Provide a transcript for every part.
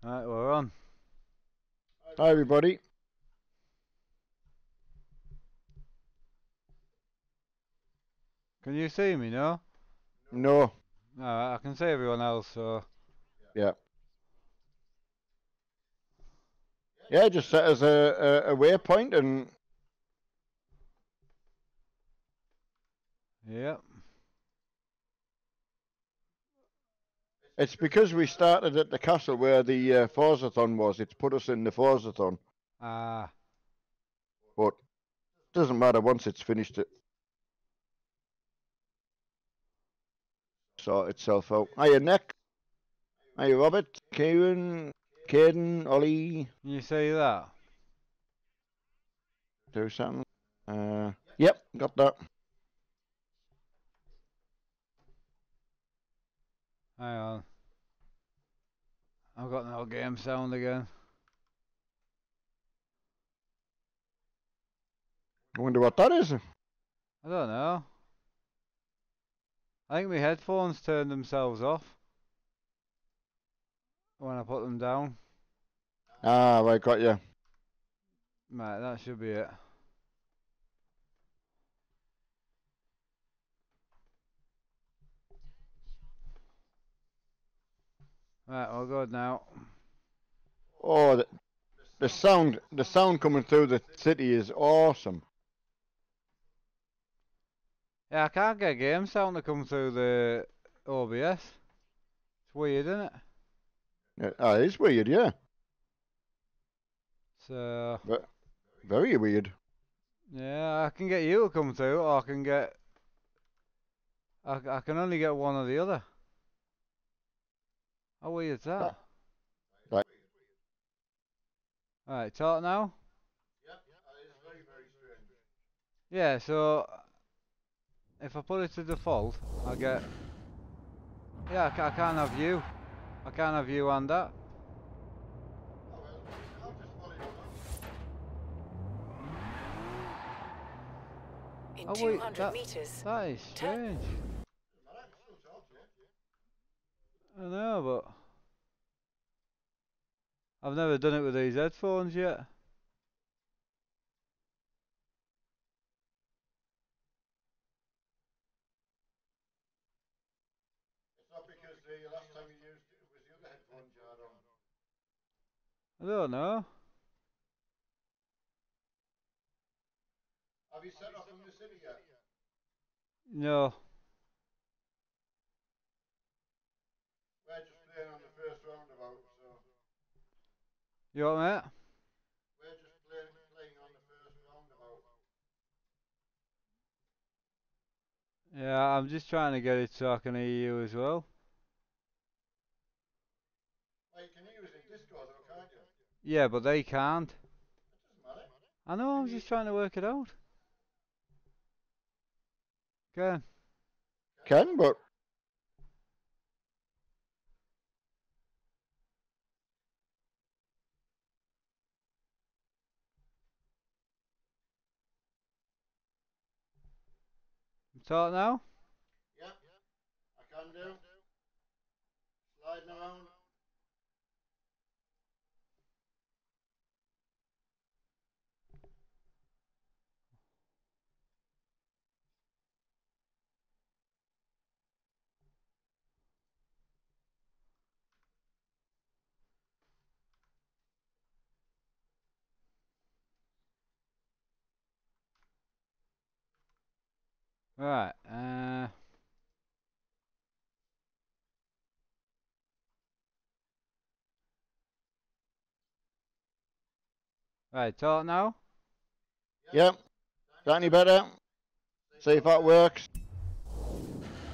Right, we're on. Hi, everybody. Can you see me, now? no? No. Alright, I can see everyone else, so... Yeah. Yeah, just set as a, a, a waypoint and Yep. It's because we started at the castle where the uh, Forzathon was. It's put us in the Forzathon, Ah, but it doesn't matter once it's finished it. Sort itself out. Hiya, Nick. Hiya, Robert, Kieran, Caden, Ollie. can you say that? Do something. Uh, yep, got that. Hang on. I've got no game sound again. I wonder what that is. I don't know. I think my headphones turned themselves off. When I put them down. Ah, I right, got you. Right, that should be it. Right, we're good now. Oh, the, the sound, the sound coming through the city is awesome. Yeah, I can't get game sound to come through the OBS. It's weird, isn't it? Yeah, ah, it's weird, yeah. So, But Very weird. yeah, I can get you to come through, or I can get... I, I can only get one or the other. How weird's that? Right. Right, talk now? Yeah, so if I put it to default, I get. Yeah, I, I can't have you. I can't have you and that. In Oh, wait, 200 that- meters. That is strange. I know, but I've never done it with these headphones yet. It's not because the last time you used it was the other headphones you. I don't know. Have you set off from the city yet? No. We're just playing on the first roundabout, so You what, mate? we're just playing, playing on the first roundabout. Yeah, I'm just trying to get it so I can hear you as well. Well, you can use it in Discord, though, can't you? Yeah, but they can't. It doesn't matter. I know, I'm just trying to work it out. Okay. Can, but Talk now? yeah, I can do. Sliding around. Right, uh... Right, talk now? Yep. Got any better? See if that works.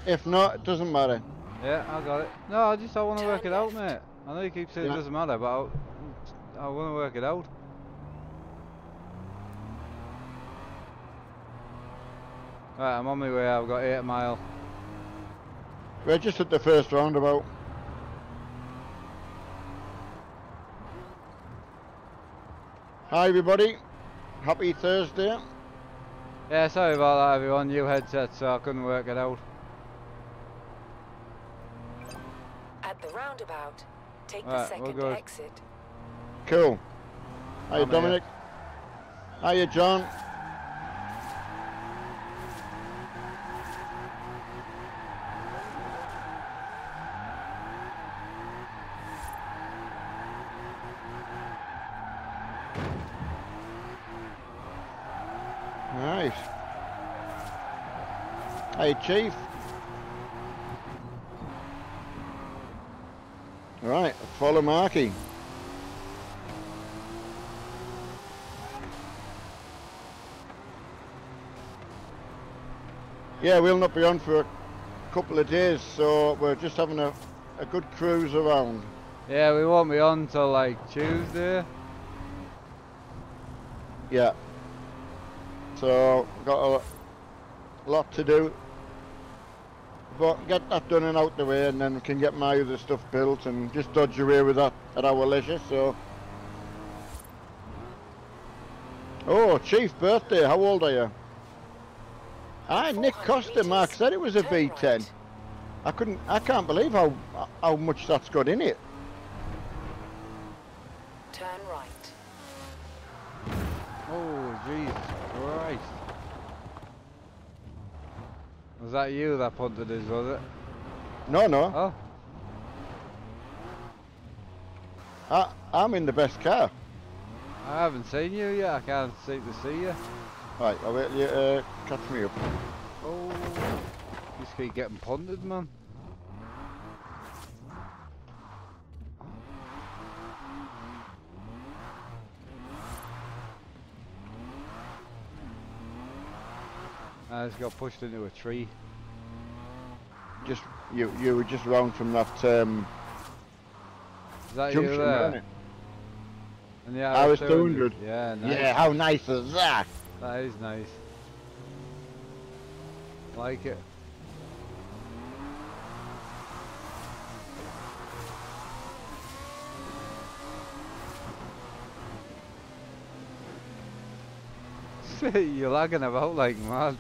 If not, it doesn't matter. Yeah, I got it. No, I just I want to work it out, mate. I know you keep saying Yeah. it doesn't matter, but I, I want to work it out. Right, I'm on my way. I've got eight mile. We're just at the first roundabout. Hi everybody. Happy Thursday. Yeah, sorry about that, everyone. New headset, so I couldn't work it out. At the roundabout, Take Right, the we're second exit. Cool. Hiya, I'm here. Dominic. Hiya, John. Nice. Hey, Chief. Right, follow Marky. Yeah, we'll not be on for a couple of days, so we're just having a, a good cruise around. Yeah, we won't be on till like Tuesday. Yeah. So, got a lot to do. But get that done and out the way, and then we can get my other stuff built and just dodge away with that at our leisure, so. Oh, Chief, birthday, how old are you? Ah, Nick 400 Costa, Mark said it was a Turn V10. right. I couldn't, I can't believe how how much that's got in it. Turn right. Oh, Jesus Christ. Was that you that punted us, was it? No, no, Oh, I, I'm in the best car. I haven't seen you yet. I can't seem to see you. Right, I'll wait till you uh, catch me up. Oh, you just keep getting punted, man. I just got pushed into a tree. Just you, you were just round from that um, Is that junction, you there? And yeah, I was 200. Yeah, nice. Yeah, how nice is that? That is nice. Like it. You're lagging about like mad.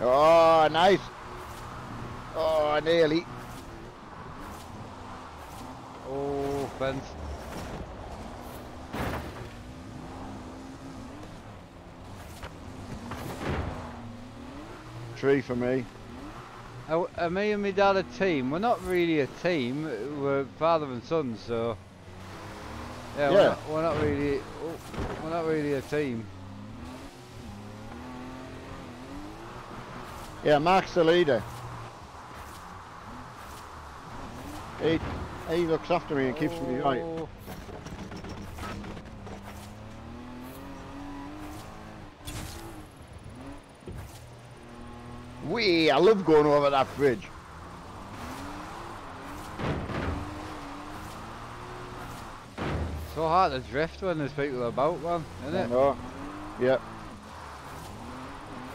Oh, nice. Oh, nearly. Oh, fence. Tree for me. Uh, are, are uh, me and my dad a team? We're not really a team. We're father and son, so. Yeah, We're, not, we're not really. oh, We're not really a team. Yeah, Mark's the leader. He, he looks after me and keeps me oh. right. Oh. Wee, I love going over that bridge. So hard to drift when there's people about, man, isn't it? know. Yeah.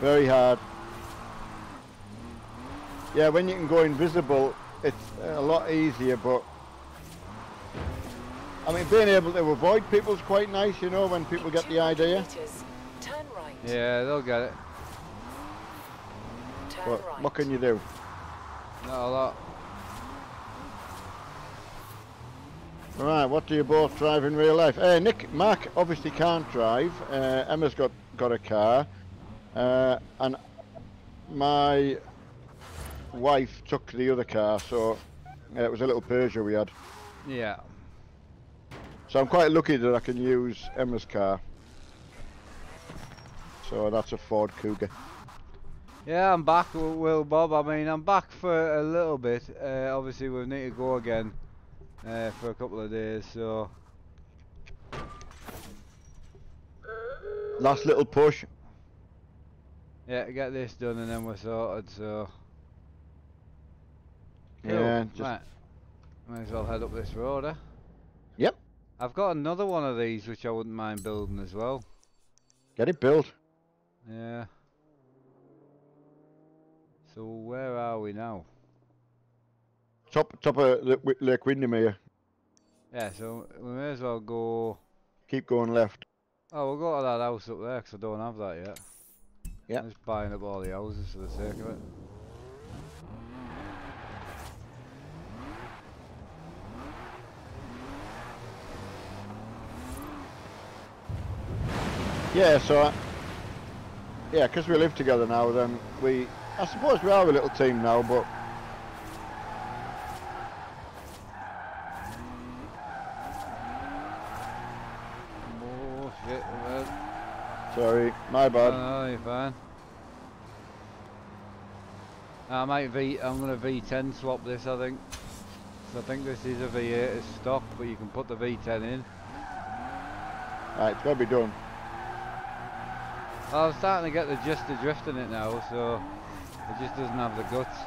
Very hard. Yeah, when you can go invisible, it's a lot easier, but I mean, being able to avoid people's quite nice, you know, when people get the idea. meters, turn right. Yeah, they'll get it. Turn But right. what can you do? Not a lot. Right, what do you both drive in real life? Uh, Nick, Mark obviously can't drive. Uh, Emma's got got a car, uh, and my wife took the other car, so uh, it was a little Peugeot we had. Yeah. So I'm quite lucky that I can use Emma's car. So that's a Ford Cougar. Yeah, I'm back, Will Will Bob. I mean, I'm back for a little bit. Uh, obviously, we need to go again uh, for a couple of days, so. Last little push. Yeah, get this done and then we're sorted, so. Cool. Yeah, just Right. Might as well head up this road, eh? Yep. I've got another one of these which I wouldn't mind building as well. get it built. Yeah. So where are we now? Top top of the, Lake Windermere. Yeah, so we may as well go. Keep going left. Oh, we'll go to that house up there because I don't have that yet. Yeah. I'm just buying up all the houses for the sake of it. Yeah, so I, yeah, 'cause we live together now, then we, I suppose we are a little team now, but Oh sorry, my bad. no, you're fine. I might V, I'm gonna V10 swap this I think. 'Cause I think this is a V8 as stock, but you can put the V10 in. Right, it's got to be done. I'm starting to get the gist of drifting it now, so it just doesn't have the guts.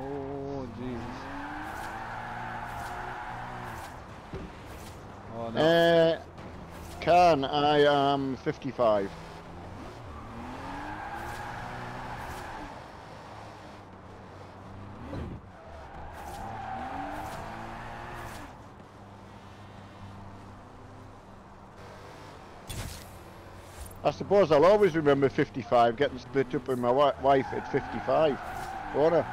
Oh Jesus! Oh no! Uh, can I am 55. I suppose I'll always remember 55 getting split up with my wife at 55, won't I?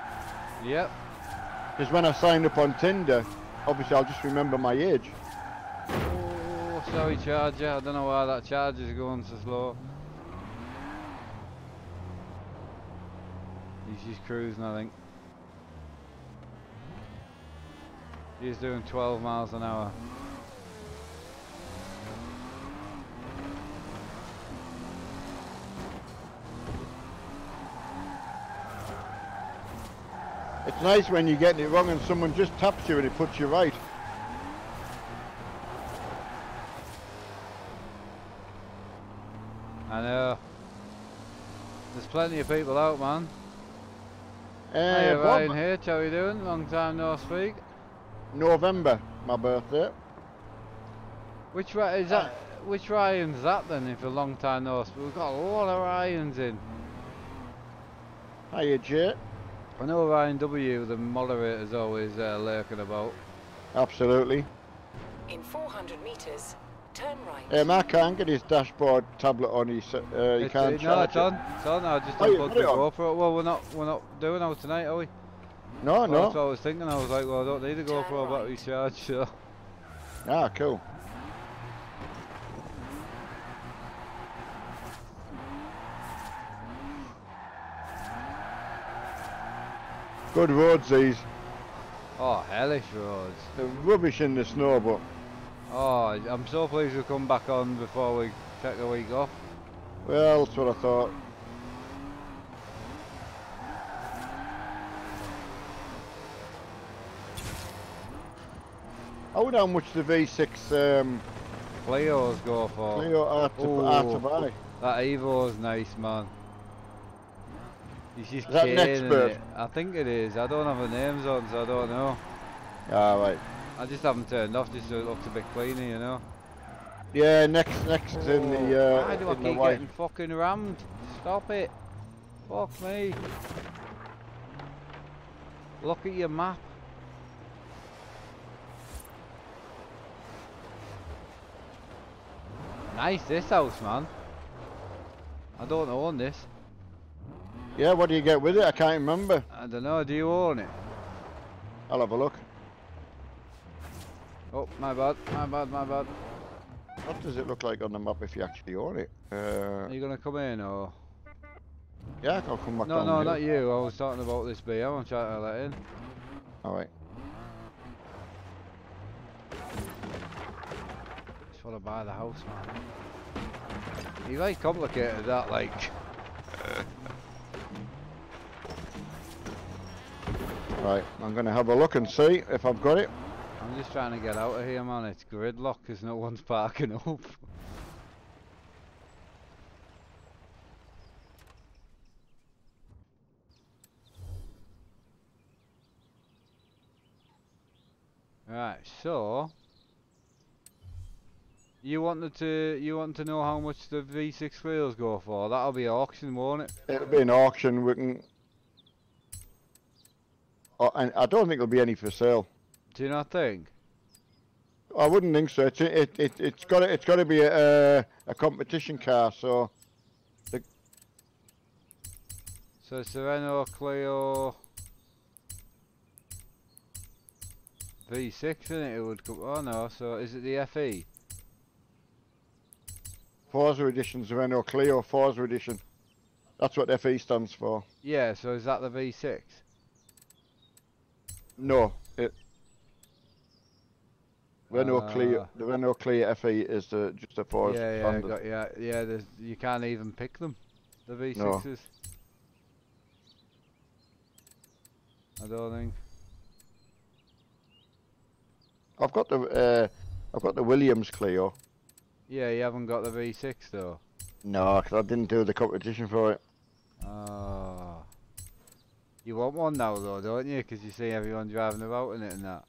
Yep. Because when I sign up on Tinder, obviously I'll just remember my age. Oh, sorry, charger. I don't know why that charger's going so slow. He's just cruising, I think. He's doing 12 miles an hour. It's nice when you're getting it wrong and someone just taps you and it puts you right. I know. There's plenty of people out, man. Uh, Hey, Bob, Ryan here. How you doing? Long time no speak. November, my birthday. Which is that? Which Ryan's that then? If a long time no speak, we've got a lot of Ryans in. Hiya, Jay. I know Ryan W, the moderator's always uh, lurking about. Absolutely. In 400 meters, turn right. Um, I can't get his dashboard tablet on. His, uh, he It's- can't uh, no, charge it's it. on. It's on. I just Oh, you unplugged got the it? GoPro. Well, we're not we're not doing out tonight, are we? No, Well, no. That's what I was thinking. I was like, well, I don't need a Turn GoPro battery charge, so. Ah, cool. Good roads these. Oh, hellish roads. They're rubbish in the snow, but Oh, I'm so pleased we've come back on before we take the week off. well, that's what I thought. I wonder how much the V6 um, Cleos go for. Art to, Ooh. Art to buy. That Evo's nice, man. He's just Is that an caning expert? it. I think it is. I don't have the names on, so I don't know. Ah, right. I just haven't turned off just so it looks a bit cleaner, you know. Yeah, next, next in the uh, Why do I in the keep white. getting fucking rammed? Stop it. Fuck me. Look at your map. Nice this house, man. I don't own this. Yeah, what do you get with it? I can't remember. I don't know, do you own it? I'll have a look. Oh, my bad, my bad, my bad. What does it look like on the map if you actually own it? Uh, Are you gonna come in or? yeah, I'll come back No, down no, here. not you. I was talking about this BM. I'm trying to let in. Alright. Just want to buy the house, man. You very complicated that, like. Right, I'm going to have a look and see if I've got it. I'm just trying to get out of here, man. It's gridlock because no one's parking up. Right, so you wanted to you want to know how much the V6 wheels go for? That'll be auction, won't it? It'll be an auction. We can. Oh, and I don't think there'll be any for sale. Do you not think? I wouldn't think so. It's it, it it's got to, it's got to be a, a a competition car. So So it's the Renault Clio V6 isn't it? It would come. Oh no, so is it the? FE? Forza Edition's the Renault Clio Forza Edition. That's what FE stands for. Yeah, so is that the V6? No, it. Renault Clio, Uh, the Renault Clio FE is the just a Forza yeah, yeah, standard. got, yeah, yeah. You can't even pick them. The V6s. I don't think. I've got the uh, I've got the Williams Clio. Yeah, you haven't got the V6 though. No, 'cause I didn't do the competition for it. Oh. You want one now though, don't you? Because you see everyone driving about in it and that.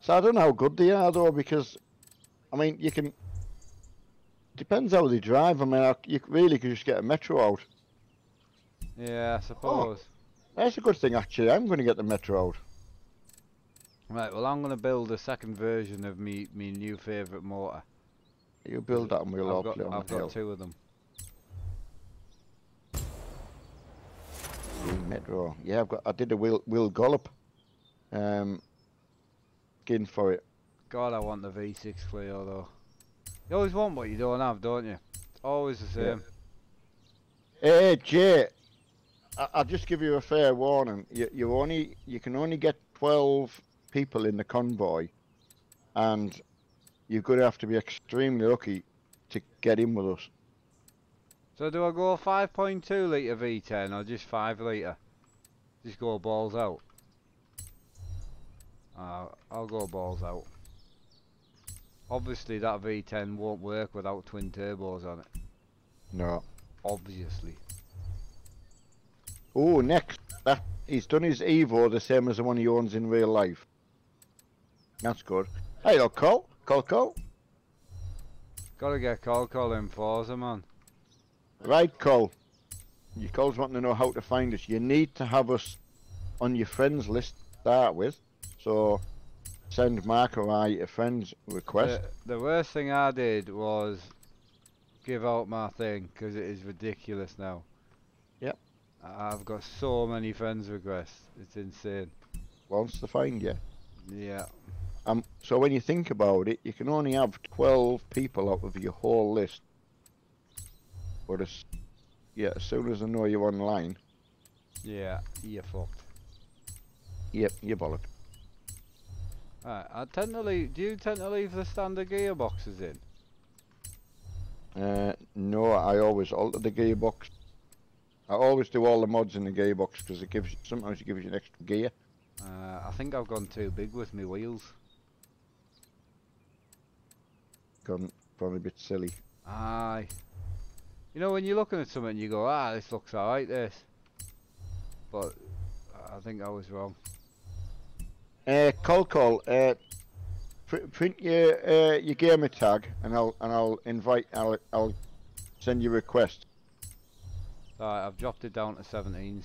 So I don't know how good they are though, because I mean you can. Depends how they drive. I mean, I, you really could just get a Metro out. Yeah, I oh, suppose. That's a good thing actually. I'm going to get the Metro out. Right, well I'm going to build a second version of me me new favourite motor. You build that and we'll all I've got, play on I've the hill. got two of them. The Metro. Yeah, I've got. I did a Will Will Gollop. Um. Skin for it. God, I want the V6 Clio though. You always want what you don't have, don't you? It's always the Yeah. same. Hey Jay, I, I'll just give you a fair warning. You you only you can only get twelve people in the convoy, and you're going to have to be extremely lucky to get in with us. So do I go 5.2 litre V10 or just 5 litre? Just go balls out. Uh, I'll go balls out. Obviously that V10 won't work without twin turbos on it. No. Obviously. Oh, next, that he's done his Evo the same as the one he owns in real life. That's good. Hey, look, Cole, Cole, Cole. Gotta get call call in Forza man. Right, Cole. You Cole's wanting to know how to find us. You need to have us on your friends list to start with. So send Mark or I a friends request. The, the worst thing I did was give out my thing because it is ridiculous now. Yep. I've got so many friends requests. It's insane. Wants to find you. Yeah. Um, so when you think about it, you can only have 12 people out of your whole list. But as, yeah, as soon as I know you're online, Yeah. You're fucked. yep, you're bollocked. Right, I tend to leave. Do you tend to leave the standard gearboxes in? Uh, no, I always alter the gearbox. I always do all the mods in the gearbox because it gives you, sometimes it gives you an extra gear. Uh, I think I've gone too big with my wheels. Gone, gone a bit silly. Aye. You know when you're looking at something, you go, ah, this looks alright. This. But I think I was wrong. Uh, call call. Uh, pr- print your uh, your gamer tag, and I'll and I'll invite. I'll I'll send you a request. Alright, I've dropped it down to 17s.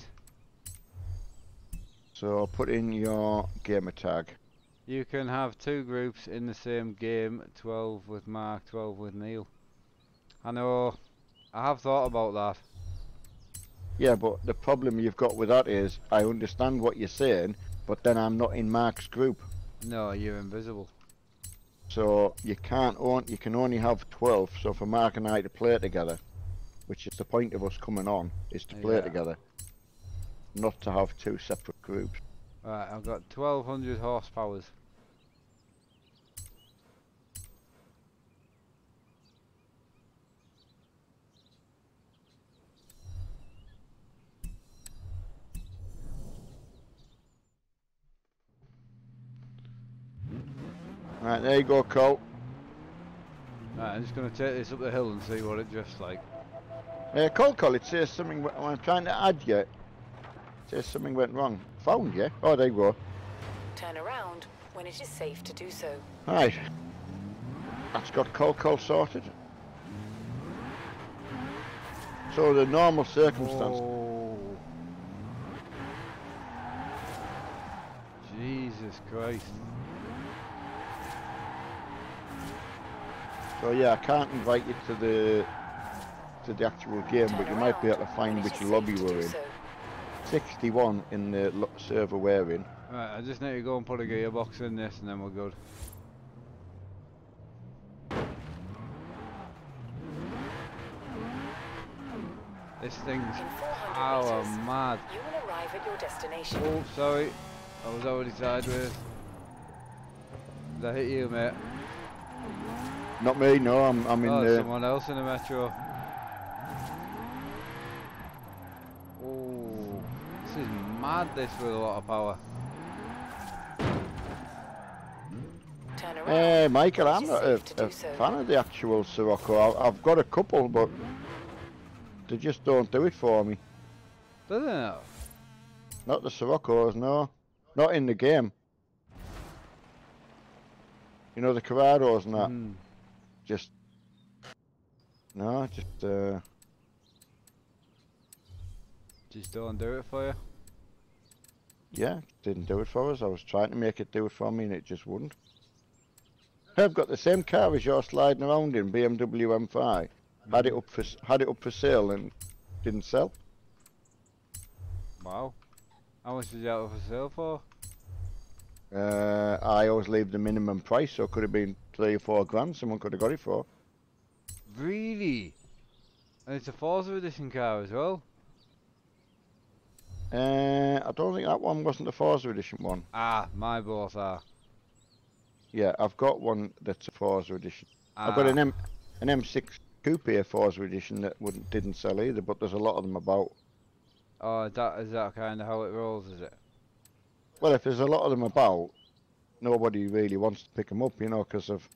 So I'll put in your gamer tag. You can have two groups in the same game, 12 with Mark, 12 with Neil. I know, I have thought about that. Yeah, but the problem you've got with that is I understand what you're saying, but then I'm not in Mark's group, No, you're invisible. so you can't own. You can only have twelve. So for Mark and I to play together, which is the point of us coming on, is to play Yeah. together, not to have two separate groups. Right, I've got 1200 horsepowers. Right, there you go, Colt. Right, I'm just going to take this up the hill and see what it drifts like. Uh, Colt, Colt, it says something, w- I'm trying to add you. It says something went wrong. Found you? Oh, there you go. Turn around when it is safe to do so. Right. That's got Colt, Colt sorted. So the normal circumstance. Oh. Jesus Christ. So yeah, I can't invite you to the to the actual game, but you Turn might be able to find which lobby we're in. so. 61 in the lo- server we're in. Right, I just need to go and put a gearbox in this and then we're good. This thing's In 400 power meters, mad. you will arrive at your destination. Oh, sorry. I was already sideways. Did I hit you, mate? Not me, no, I'm, I'm in oh, the... someone else in the metro. Oh, this is mad, this with a lot of power. Turn around. Eh, Michael, I'm not a, safe to do a so. fan of the actual Scirocco. I, I've got a couple, but they just don't do it for me. Doesn't it? Not the Sciroccos, no. Not in the game. You know, the Corrados and that. Hmm. Just... No, just, uh... Just don't do it for you. Yeah, didn't do it for us. I was trying to make it do it for me and it just wouldn't. I've got the same car as you're sliding around in, BMW M5. Had it up for had it up for sale and didn't sell. Wow. How much did you have it for sale for? Uh, I always leave the minimum price, so it could have been three or four grand. Someone could have got it for. Really? And it's a Forza edition car as well? Uh, I don't think that one wasn't the Forza edition one. Ah, my both are. Yeah, I've got one that's a Forza edition. I've got Ah, an M an M6 Coupe Forza edition that wouldn't didn't sell either, but there's a lot of them about. Oh, is that, is that kind of how it rolls, is it? Well, if there's a lot of them about, nobody really wants to pick them up, you know, because of.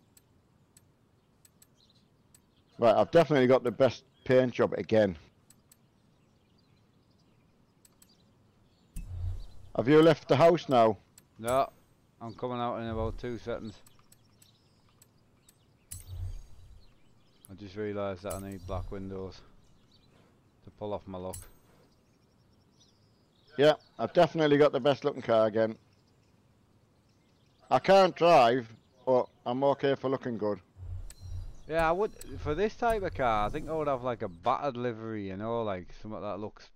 Right, I've definitely got the best paint job again. Have you left the house now? No, I'm coming out in about two seconds. I just realised that I need black windows to pull off my look. Yeah, I've definitely got the best looking car again. I can't drive, but I'm okay for looking good. Yeah, I would for this type of car. I think I would have like a battered livery, you know, like something that looks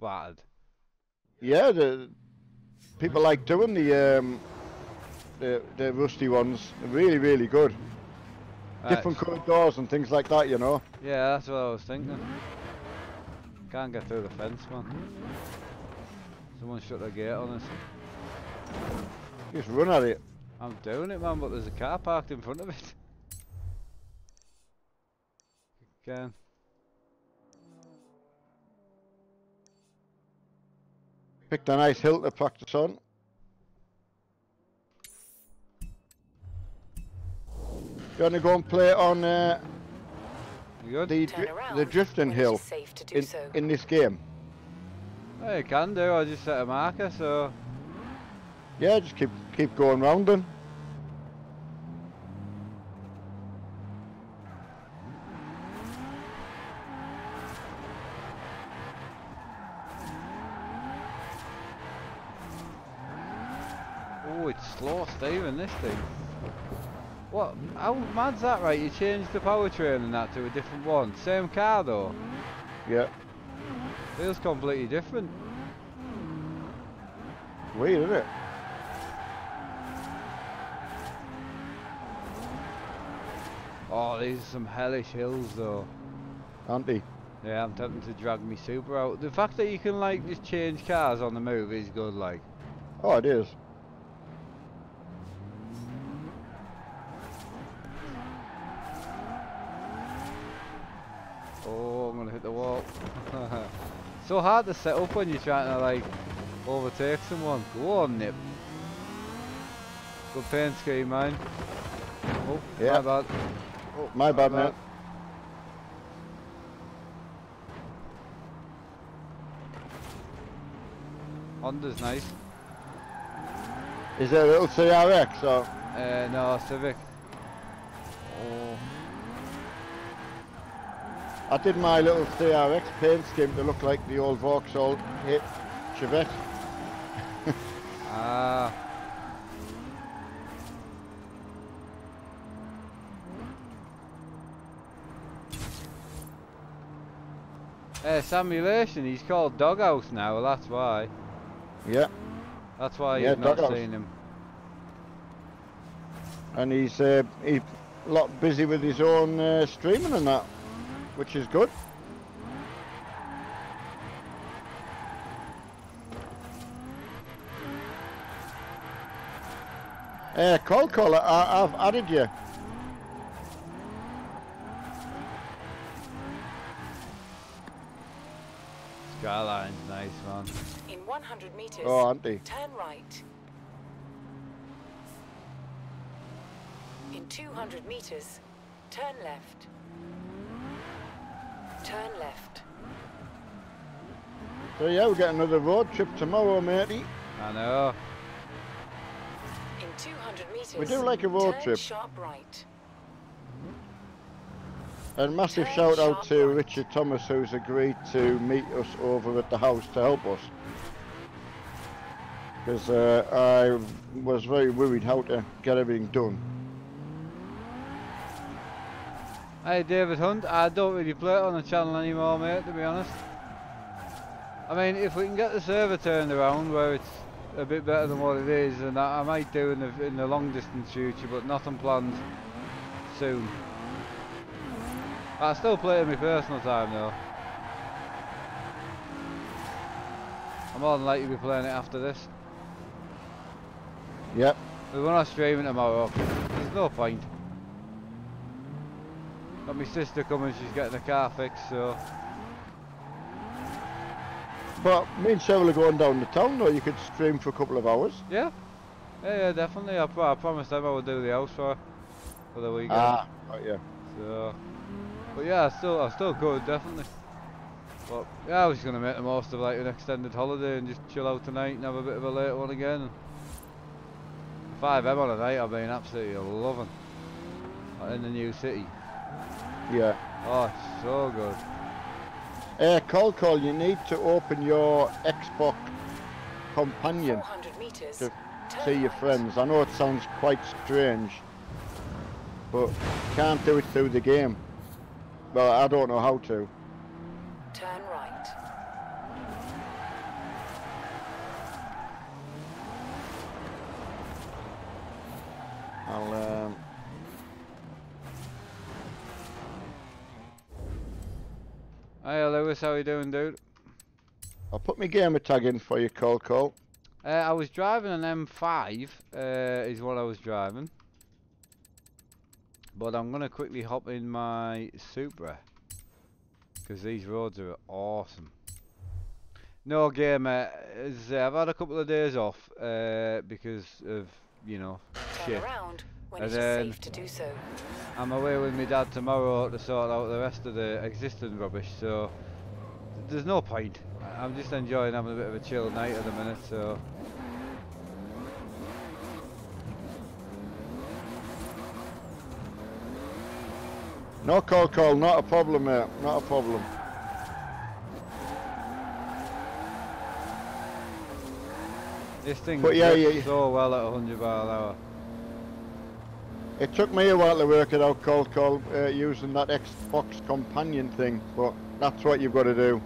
battered. Yeah, the people like doing the um, the the rusty ones. They're really, really good. Different coloured doors and things like that, you know. Yeah, that's what I was thinking. Can't get through the fence, man. Someone shut the gate on us. Just run at it. I'm doing it, man, but there's a car parked in front of it. Again. Picked a nice hill to practice on. You want to go and play on uh, You the dri- around the drifting hill safe to do in, so. in this game? Yeah, you can do. I just set a marker, so Yeah, just keep keep going round then. oh, it's slow Steven, this thing. What? How mad's that, right? You changed the powertrain and that to a different one. Same car though. Yeah, Feels completely different. weird, isn't it? Oh, these are some hellish hills though. Aren't they? Yeah, I'm tempted to drag me super out. The fact that you can like just change cars on the move is good. Like, Oh, it is. oh, I'm gonna hit the wall. so hard to set up when you're trying to like overtake someone. Go on, Nip. Good paint scheme, man. Oh, Yeah. my bad. Oh, My bad, mate. Honda's nice. Is there a little CRX or? Uh, no, Civic. Oh, I did my little CRX paint scheme to look like the old Vauxhall hit Chevette. Uh, simulation, he's called Doghouse now, that's why. Yeah, That's why Yeah, you've not Doghouse. seen him. and he's uh, he's a lot busy with his own uh, streaming and that, which is good. Uh, call caller, I, I've added you. Skyline's nice, man. In 100 meters, Oh, auntie. turn right. In 200 meters, turn left. Turn left. So yeah, we'll get another road trip tomorrow, matey. I know. In 200 meters, We do like a road turn trip. sharp right. And massive Turn shout out to right. Richard Thomas who's agreed to meet us over at the house to help us. Because uh, I was very worried how to get everything done. Hey, David Hunt, I don't really play it on the channel anymore, mate, to be honest. I mean, if we can get the server turned around where it's a bit better than what it is, and I, might do in the, in the long distance future, but nothing planned soon. I still play it in my personal time though. I'm more than likely to be playing it after this. Yep. We're not streaming tomorrow. There's no point. Got my sister coming, she's getting the car fixed, so... But me and Cheryl are going down the town though, you could stream for a couple of hours. Yeah. Yeah, yeah, definitely. I, I promised them I would do the house for, for the weekend. Ah, right, yeah. So... But yeah, I still, I still could, definitely. But yeah, I was just gonna make the most of like an extended holiday and just chill out tonight and have a bit of a late one again. 5M on a night I've been absolutely loving. In the new city. Yeah. Oh, it's so good. Uh, call call, you need to open your Xbox companion meters, to turn see your right. friends. I know it sounds quite strange, but can't do it through the game. Well, I don't know how to. Turn right. I'll um, Hey Lewis, how you doing, dude? I'll put my gamer tag in for you, call call. Uh, I was driving an M5, uh, is what I was driving. But I'm gonna quickly hop in my Supra. Because these roads are awesome. No gamer, uh, as I say, I've had a couple of days off, uh, because of, you know, Turn shit. And then- safe to do so. I'm away with my dad tomorrow to sort out the rest of the existing rubbish, so there's no point. I- I'm just enjoying having a bit of a chill night at the minute, so No call call, not a problem, mate. Not a problem. this thing But yeah, drifts yeah. so well at 100 mile an hour. It took me a while to work it out, call call, uh, using that Xbox companion thing, but that's what you've got to do.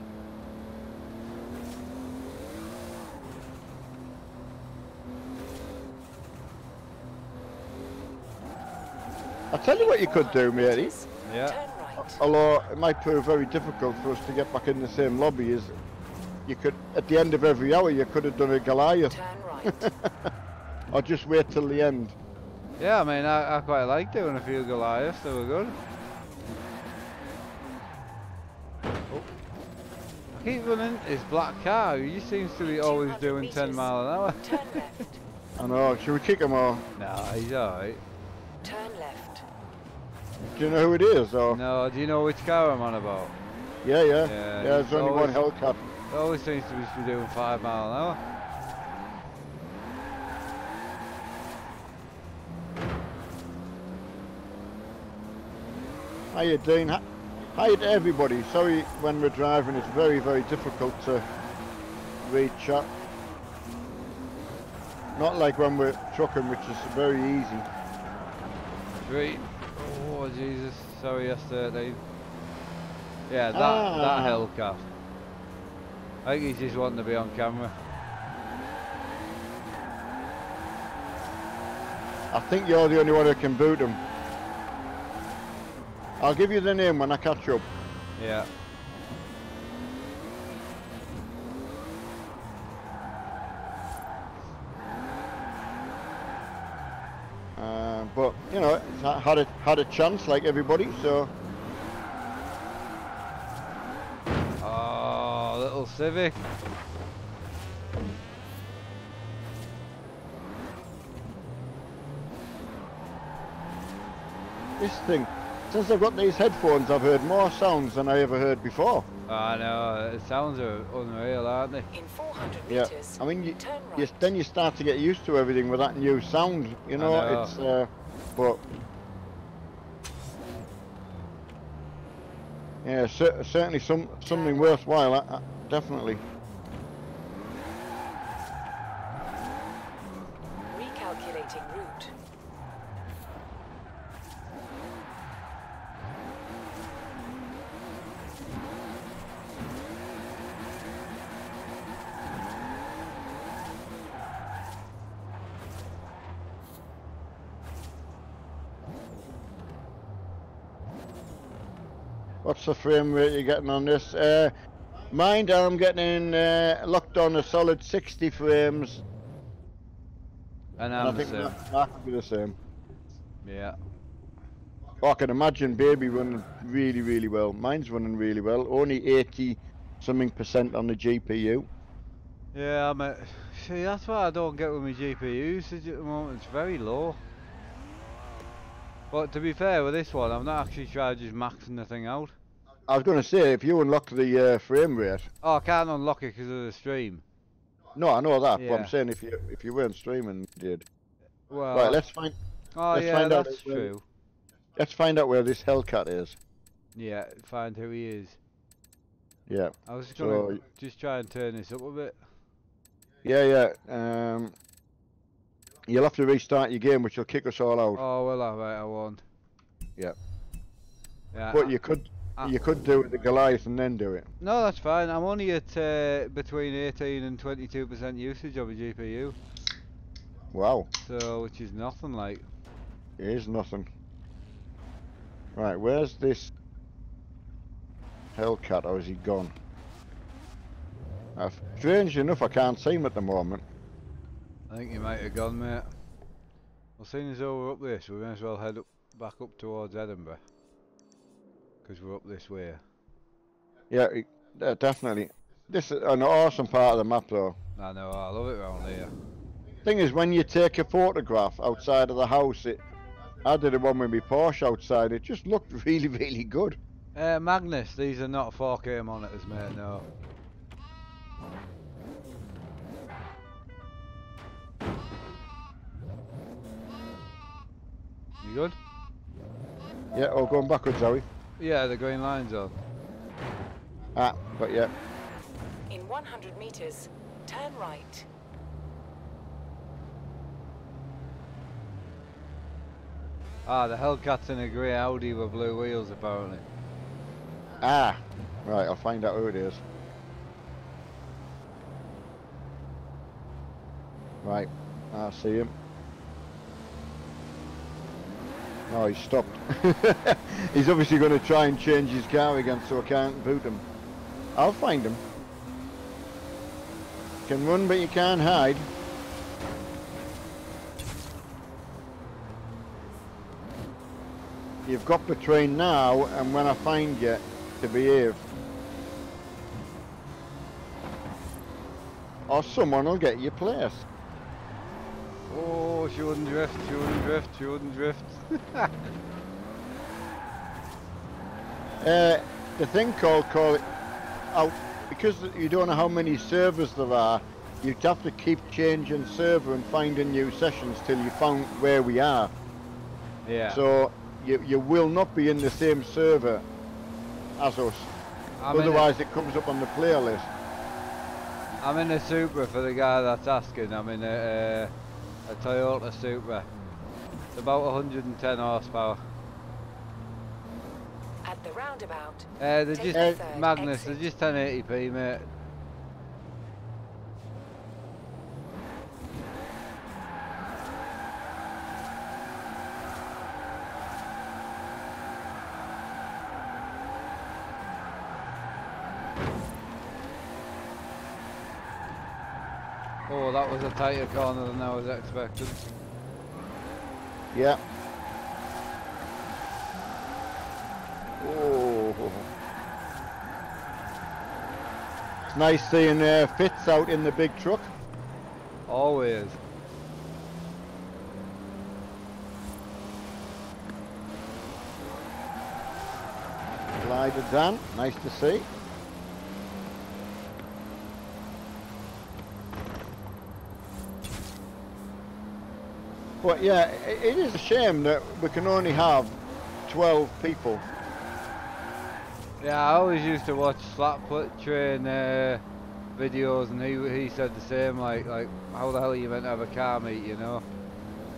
I'll tell you what you could do, 400 matey. Yeah. Although it might prove very difficult for us to get back in the same lobby, is you could, at the end of every hour, you could have done a Goliath, Turn right. or just wait till the end. Yeah, I mean, I, I quite like doing a few Goliaths, they were good. Oh. I keep running his black car, he seems to be always doing 10 mile an hour. Turn left. I know, should we kick him off? nah, he's alright. Turn left. Do you know who it is, or? No, do you know which car I'm on about? Yeah, yeah. Yeah, Yeah, there's it's only one always- Hellcat. It always seems to be doing 5 mile an hour. Hiya, Dean. Hi hi to everybody. Sorry when we're driving, it's very, very difficult to read chat. Not like when we're trucking, which is very easy. Three. Oh, Jesus. Sorry, yesterday. Yeah, that Ah. that Hellcat. I think he's just wanting to be on camera. I think you're the only one who can boot him. I'll give you the name when I catch up. Yeah. Uh, but you know, it's had a had a chance like everybody. So Oh, little Civic. this thing, since I've got these headphones, I've heard more sounds than I ever heard before. I know, the sounds are unreal, aren't they? In 400 Yeah, meters, I mean, you, turn you, then you start to get used to everything with that new sound. You know, know. it's uh, but yeah, cer- certainly some something worthwhile. Uh, uh, definitely. What's the frame rate you're getting on this? Uh, mind, I'm getting uh, locked on a solid 60 frames. And And I I'm the think same. that, that could be the same. Yeah. I can imagine baby running really, really well. Mine's running really well. Only 80 something percent on the GPU. Yeah, I'm a, see, that's what I don't get with my GPU usage at the moment. It's very low. But to be fair with this one, I'm not actually trying to just maxing the thing out. I was going to say, if you unlock the uh, frame rate, Oh, I can't unlock it because of the stream. no, I know that, but I'm saying if you if you weren't streaming, you did. Well, right, let's find oh let's yeah, find out that's if, um, true. let's find out where this Hellcat is. Yeah, find who he is. Yeah, I was just So gonna just try and turn this up a bit. yeah, yeah. Um, you'll have to restart your game, which will kick us all out. Oh well, alright, I won't. Yeah. Yeah. but you could I- you could do it the Goliath and then do it. No, that's fine. I'm only at uh, between 18 and 22 percent usage of a GPU, Wow, so which is nothing like. it is nothing. Right, where's this Hellcat? Or is he gone? Uh, strange enough, I can't see him at the moment. I think he might have gone, mate. Well, seeing as though we're up this, we may as well head up back up towards Edinburgh. Because we're up this way. Yeah, it- uh, definitely. This is an awesome part of the map, though. I know, I love it round here. Thing is, when you take a photograph outside of the house, it. I did a one with my Porsche outside. It just looked really, really good. Uh, Magnus, these are not 4K monitors, mate, no. You good? Yeah, oh, going backwards, are we? Yeah, the green line's on. Ah, but yeah. In 100 meters, turn right. Ah, the Hellcat's in a grey Audi with blue wheels, apparently. Ah, right. I'll find out who it is. Right, I'll see him. Oh, he stopped. He's obviously going to try and change his car again, so I can't boot him. I'll find him. Can run, but you can't hide. You've got between now and when I find you to behave. Or someone will get your place. Oh, she wouldn't drift, she wouldn't drift, she wouldn't drift. Uh, the thing called call it out because you don't know how many servers there are. You'd have to keep changing server and finding new sessions till you found where we are. yeah. So you you will not be in the same server as us. I'm Otherwise, it comes up on the player list. I'm in a Supra for the guy that's asking. I'm in a, uh, a Toyota Supra. It's about 110 horsepower. At the roundabout. Uh, they're just the Magnus. exit. They're just 1080p, mate. Oh, that was a tighter corner than I was expecting. Yeah. Oh. It's nice seeing uh, Fitz out in the big truck. Always. Glider done. Nice to see. But yeah, it is a shame that we can only have 12 people. Yeah, I always used to watch Slapfoot train uh, videos, and he he said the same. Like like, how the hell are you meant to have a car meet? You know?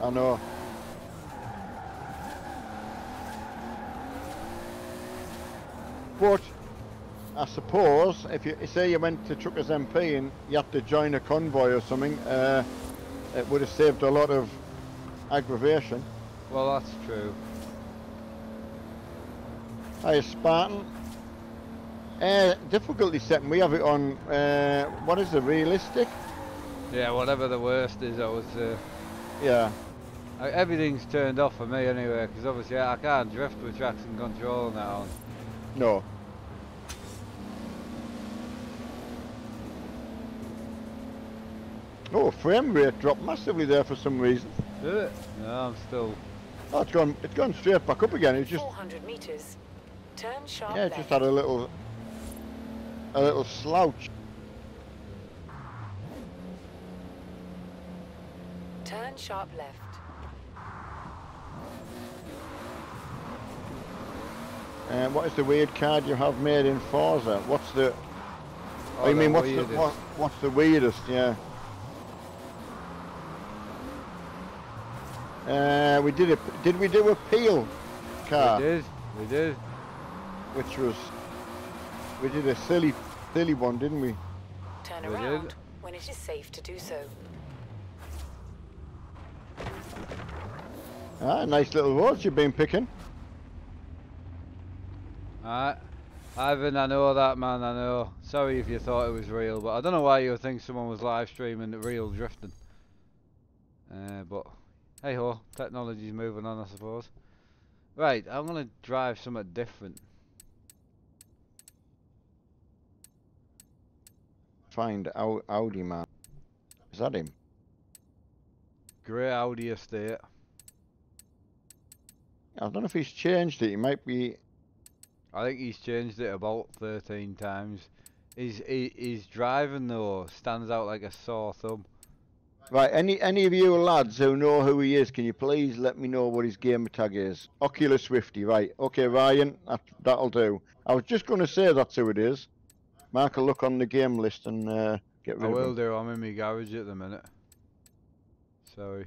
I know. But I suppose if you say you went to Truckers MP and you had to join a convoy or something, uh, it would have saved a lot of aggravation. Well, that's true. Hi, Spartan. Uh, difficulty setting, we have it on, uh, what is the realistic? Yeah, whatever the worst is, I was... say. Yeah. Like, everything's turned off for me anyway, because obviously I can't drift with traction control now. No. Oh, frame rate dropped massively there for some reason. Did it? No, I'm still. Oh, it's gone. It's gone straight back up again. It's just 400 meters. Turn sharp yeah, it left. just had a little, a little slouch. Turn sharp left. And what is the weird card you have made in Forza? What's the? Oh, you the mean what's the what, what's the weirdest? Yeah. Uh, we did a did we do a peel car? We did. We did. which was we did a silly silly one didn't we Turn We did. around when it is safe to do so. ah nice little roads you've been picking Alright. Ivan, I know that man, I know. Sorry if you thought it was real, but I don't know why you would think someone was live streaming the real drifting. Uh, but hey ho, technology's moving on, I suppose. Right, I'm gonna drive something different. find Au- Audi man is that him Grey Audi estate. I don't know if he's changed it he might be I think he's changed it about 13 times. His, he, his driving though stands out like a sore thumb. Right any any of you lads who know who he is can you please let me know what his gamer tag is Oculus Swifty right okay Ryan that, that'll do I was just going to say that's who it is Mark will look on the game list and uh, get rid I of will him. do, I'm in my garage at the minute. Sorry.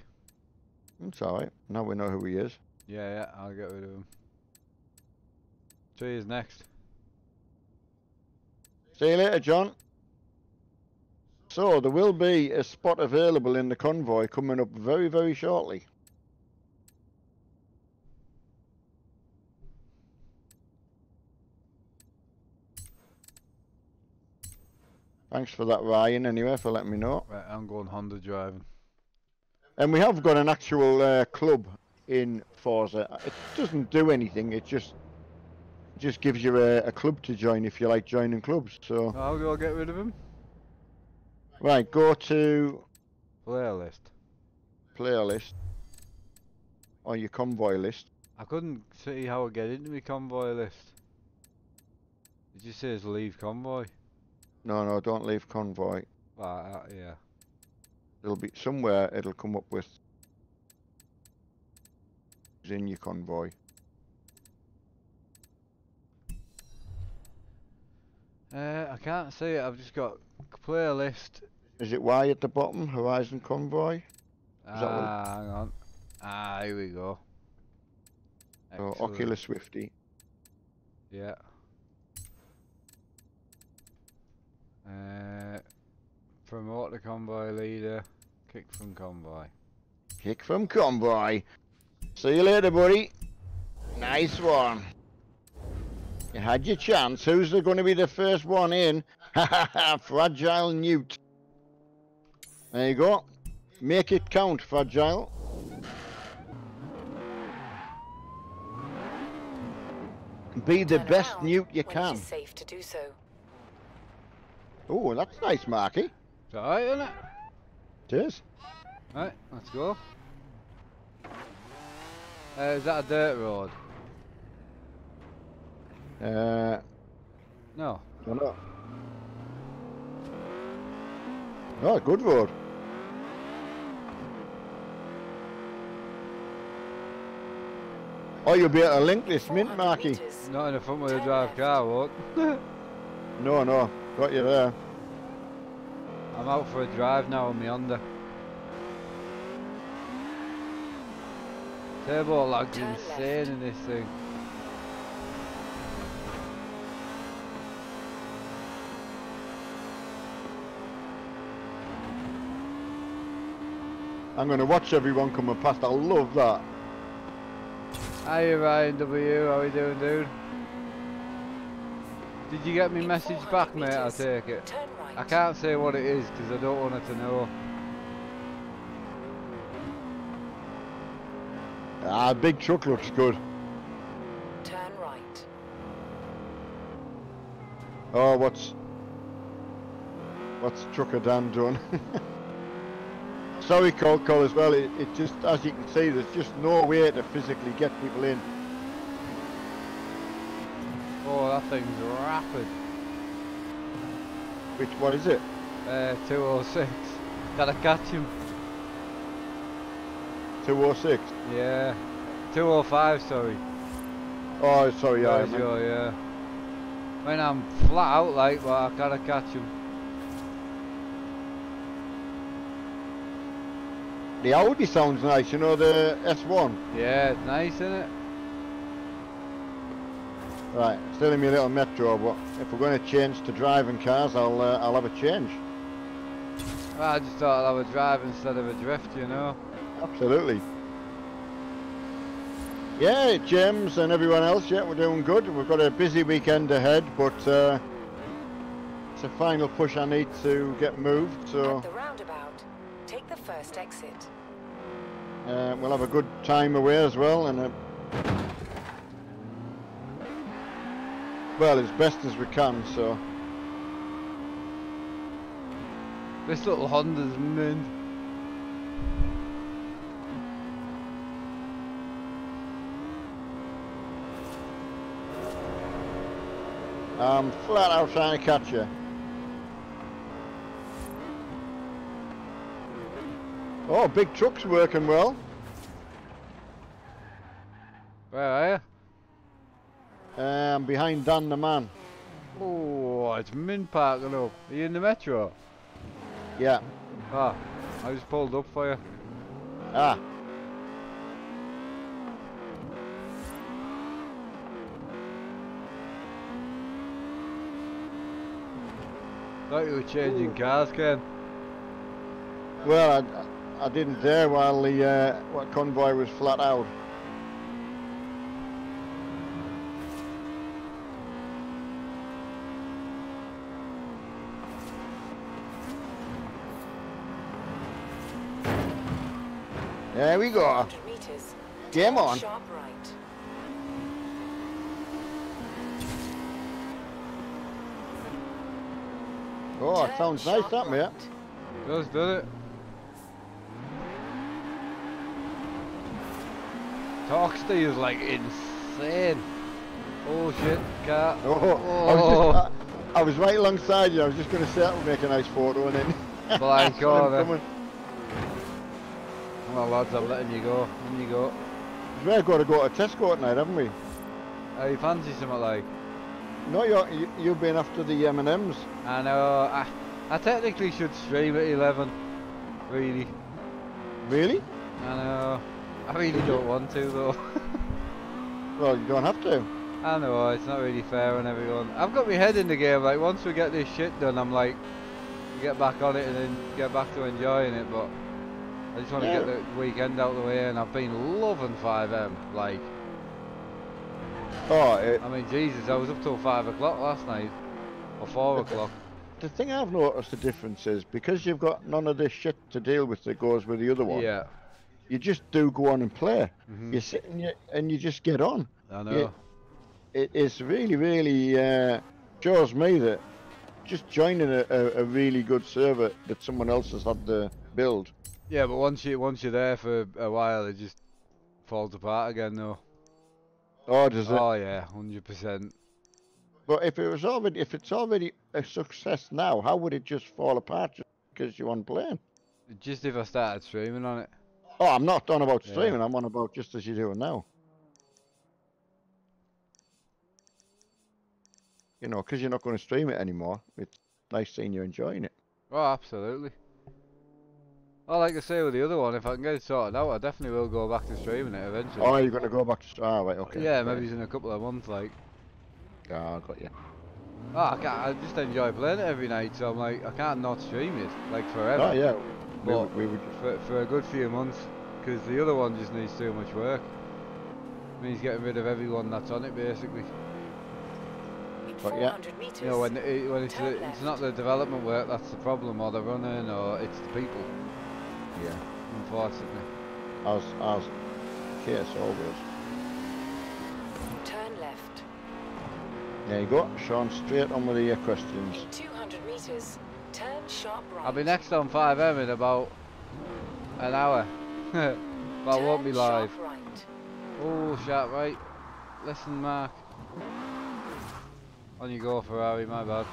it's alright now we know who he is Yeah, yeah, I'll get rid of him. Cheers next. See you later, John. So, there will be a spot available in the convoy coming up very, very shortly. Thanks for that, Ryan, anyway, for letting me know. Right, I'm going Honda driving. And we have got an actual uh, club in Forza. It doesn't do anything, it just just gives you a, a club to join if you like joining clubs. So, How do I get rid of him? Right, go to Player list. player list or your convoy list. I couldn't see how I get into my convoy list. It just says leave convoy. No, no, don't leave convoy. Right, uh, yeah. It'll be somewhere. It'll come up with in your convoy. Uh, I can't see it. I've just got player list. Is it Y at the bottom? Horizon convoy. Ah, hang on. Ah, here we go. Or Excellent. Oculus Swifty. Yeah. Uh, promote the convoy leader. Kick from convoy. Kick from convoy. See you later, buddy. Nice one. You had your chance. Who's going to be the first one in? Ha ha ha! Fragile Newt. There you go. Make it count, Fragile. Be the Turn best around Newt you can. It is safe to do so. Oh, that's nice, Marky. It's alright, isn't it? It is. Right, let's go. Uh, is that a dirt road? Uh, No. no, no. Oh, good road. Oh, you'll be able to link this mint, Marky. meters. Not in a front wheel Turn drive car, what? No, no, got you there. I'm out for a drive now on my Honda. Turbo lag's insane left. in this thing. I'm going to watch everyone coming past. I love that. Hi Ryan W, how are you doing dude? Did you get me message back mate, I meters, take it? Right. I can't say what it is because I don't want her to know. Ah, big truck looks good. Turn right. Oh, what's what's Trucker Dan done? Sorry, Cold Call as well. It, it just, as you can see, there's just no way to physically get people in. Oh that thing's rapid. Which what is it? Uh, 206. Gotta catch him. 206. Yeah. 205 sorry. Oh, sorry, yeah. I Yeah, meant- sure, yeah. When I'm flat out like, but I gotta catch him. The Audi sounds nice. You know the S1. Yeah, it's nice, isn't it? Right, still in my little Metro, but if we're going to change to driving cars, I'll uh, I'll have a change. I just thought I'd have a drive instead of a drift, you know. Absolutely. Yeah, James and everyone else, yeah, we're doing good. We've got a busy weekend ahead, but uh, it's a final push I need to get moved, so At the roundabout, take the first exit. uh, we'll have a good time away as well, and uh, well, as best as we can. So This little Honda's mint. I'm flat out trying to catch you. Oh, big truck's working well. Where are you? Um, behind Dan the man. Oh, it's mint parking up. Are you in the metro? Yeah. Ah, I just pulled up for you. Ah. Thought you were changing cars, Ken. Well, I, I didn't dare while the uh, what convoy was flat out. There we go. 100 meters. Game on. Sharp right. Oh, it Turn sounds nice, sharp that mate. right. Just did it. Torque steer is like insane. Oh shit, car. Oh, I, was Oh. just, I, I was right alongside you. I was just going to say that would make a nice photo and then. Blind I saw him corner. Come on lads, I'm letting you go. In you go. We've got to go to Tesco tonight, haven't we? How you fancy something like? No, you're, you, you've been after the M&Ms. I know, I, I technically should stream at 11. Really. Really? I know. I really don't want to though. Well, you don't have to. I know it's not really fair on everyone. I've got my head in the game. Like once we get this shit done, I'm like, get back on it and then get back to enjoying it. But I just want to Yeah. get the weekend out of the way, and I've been loving FiveM. Like, Oh, it, I mean, Jesus, I was up till five o'clock last night, or four o'clock. the thing I've noticed the difference is because you've got none of this shit to deal with that goes with the other one. Yeah, You just do go on and play. Mhm. You sit and you, and you just get on. I know. It, it's really, really uh, shows me that just joining a, a, a really good server that someone else has had to build. Yeah, but once you once you're there for a while, it just falls apart again, though. Oh, does it? Oh yeah, hundred percent. But if it was already, if it's already a success now, how would it just fall apart just because you're on playing? Just if I started streaming on it. Oh, I'm not on about Yeah. streaming. I'm on about just as you're doing now. You know, because you're not going to stream it anymore. It's nice seeing you enjoying it. Oh, absolutely. Oh, like I say with the other one, if I can get it sorted out, I definitely will go back to streaming it eventually. Oh, you're going to go back to. Ah, right, okay. yeah, maybe it's in a couple of months, like. Ah, I got you. Oh, I, can't, I just enjoy playing it every night, so I'm like, I can't not stream it, like forever. Oh, yeah. We, But would- we would. for, for a good few months, because the other one just needs too much work. I means getting rid of everyone that's on it, basically. In But yeah. 400 meters. You know, when, it, when it's, the, Turn it's not the development work that's the problem, or the running, or it's the people, Yeah. unfortunately. As as case always. Turn left. There you go. Sean, straight on with the uh, questions. In 200 meters, turn sharp right. I'll be next on FiveM in about an hour. but I won't be live. Sharp right. Oh, sharp right. Listen, Mark. On you go, Ferrari, my bad.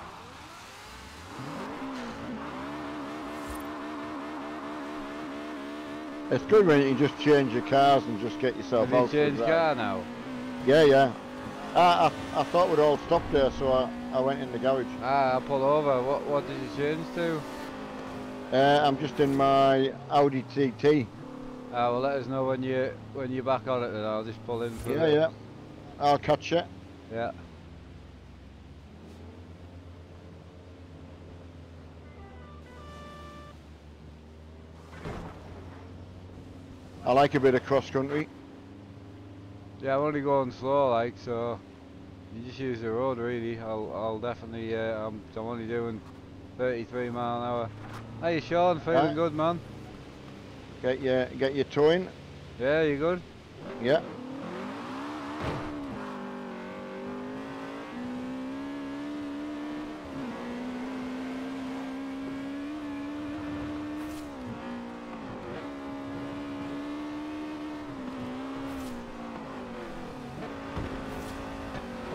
It's good when you can just change your cars and just get yourself Have you out. for a changed car now? Yeah, yeah. I, I, I thought we'd all stopped there, so I, I went in the garage. Ah, I'll pull over. What what did you change to? Uh, I'm just in my Audi TT. Ah, well, let us know when you when you're back on it, and I'll just pull in. For Yeah, it. yeah. I'll catch you. Yeah. I like a bit of cross country. Yeah, I'm only going slow, like so. You just use the road, really. I'll I'll definitely. Uh, I'm I'm only doing 33 mile an hour. Hey, Sean, feeling Right. good, man? Get your get your towing. Yeah, you good? Yeah.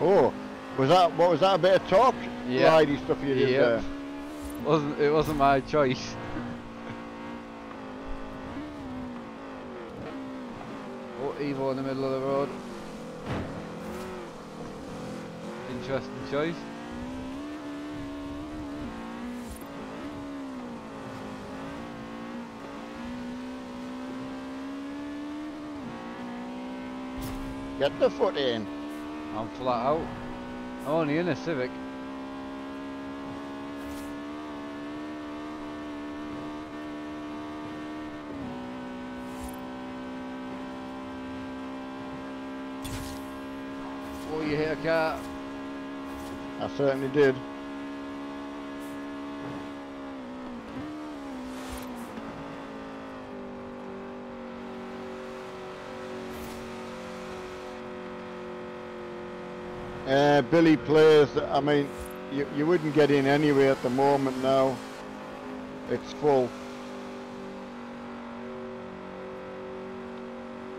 Oh, was that what was that a bit of talk? Yeah. Glidey stuff you did Yep. there. wasn't it wasn't my choice. oh, evil in the middle of the road. Interesting choice. Get the foot in. I'm flat out. Oh, I'm only in a Civic. Oh, you hit a car. I certainly did. Uh, Billy plays. I mean, you, you wouldn't get in anyway at the moment now. It's full.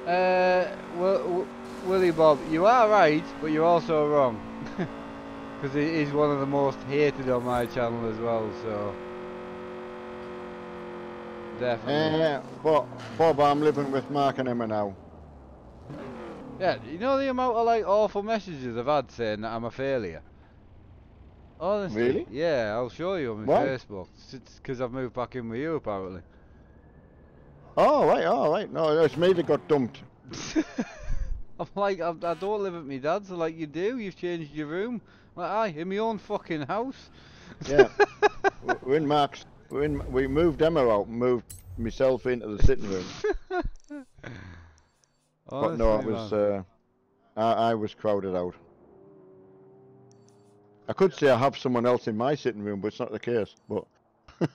Uh, well, Willie Bob, you are right, but you're also wrong. Because he is one of the most hated on my channel as well, so. Definitely. Uh, but Bob, I'm living with Mark and Emma now. Yeah, you know the amount of like awful messages I've had saying that I'm a failure? Honestly. Really? Yeah, I'll show you on my? Facebook. It's because I've moved back in with you apparently. Oh right, oh right. No, it's me that got dumped. I'm like, I, I don't live at my dad's. They're like, you do? You've changed your room? I'm like, aye, in my own fucking house. Yeah. We're in Mark's. We're in, we moved Emma out and moved myself into the sitting room. but no, it was. Uh, I, I was crowded out. I could say I have someone else in my sitting room, but it's not the case. But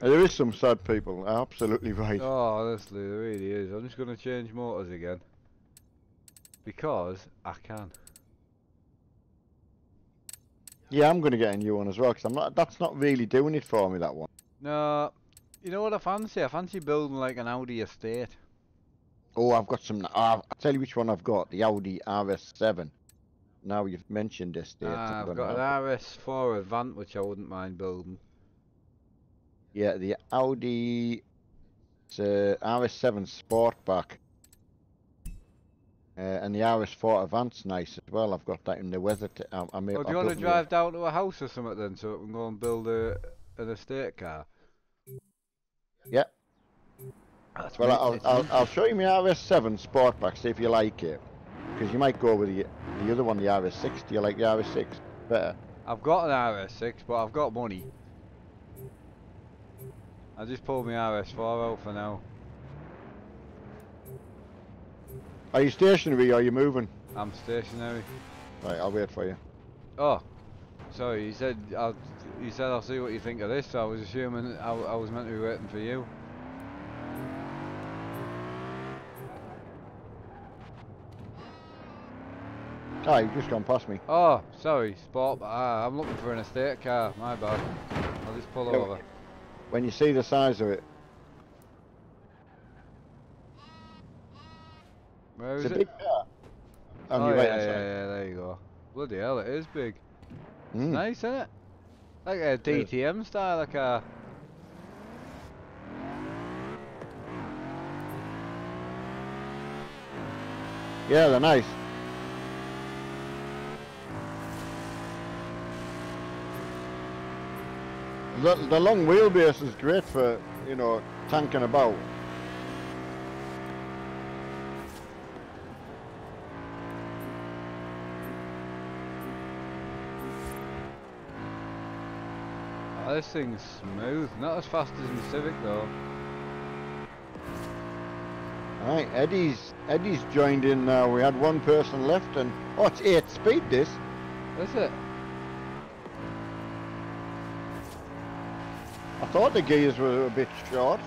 there is some sad people. Absolutely right. Oh, honestly, there really is. I'm just going to change motors again. Because I can. Yeah, I'm going to get a new one as well because I'm not. That's not really doing it for me. That one. No, you know what I fancy? I fancy building like an Audi estate. Oh, I've got some. Uh, I'll tell you which one I've got. The Audi RS7. Now you've mentioned this. Dave, Ah, I've got an RS4 Avant which I wouldn't mind building. Yeah, the Audi uh, RS7 Sportback. Uh, and the RS4 Avant's nice as well. I've got that in the weather. T- I, I made, Oh, do you want to drive down to a house or something then so we can go and build a, an estate car? Yeah. That's Well, I'll, I'll. I'll show you my RS7 Sportback, see if you like it. Because you might go with the the other one, the RS6. Do you like the RS6 better? I've got an RS6, but I've got money. I just pulled my RS4 out for now. Are you stationary or are you moving? I'm stationary. Right, I'll wait for you. Oh, sorry. You said I'll. You said I'll see what you think of this. So I was assuming I, I was meant to be waiting for you. Ah, you've just gone past me. Oh, sorry, sport. Ah, I'm looking for an estate car. My bad. I'll just pull over. When you see the size of it, Where it's is a it? big car. On oh yeah, right yeah, yeah. There you go. Bloody hell, it is big. Mm. Nice, isn't it? Like a. DTM style of car. Yeah, they're nice. The, the long wheelbase is great for, you know, tanking about. This thing's smooth. Not as fast as the Civic though. Alright, Eddie's Eddie's joined in now. We had one person left and oh it's eight speed this. Is it? I thought the gears were a bit short.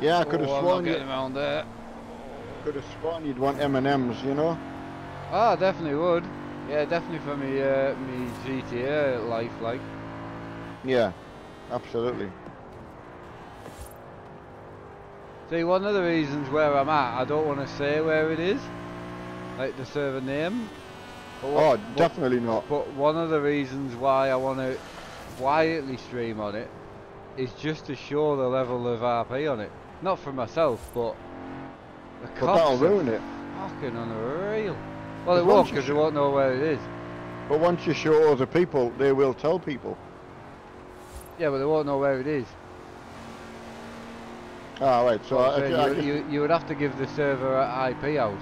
Yeah, I could have oh, I'm not sworn you getting around there. could have sworn you'd want M and M's, you know? Ah, definitely would. Yeah, definitely for me, uh, me GTA life, like. Yeah, absolutely. See, one of the reasons where I'm at, I don't want to say where it is, like the server name. Oh, what- but- definitely not. But one of the reasons why I want to quietly stream on it is just to show the level of RP on it. Not for myself, but the But that'll ruin it. fucking unreal. Well, it won't you because they won't know where it is. But once you show other people, they will tell people. Yeah, but they won't know where it is. Ah, right. So So I, I, I, you, you, you would have to give the server a IP out.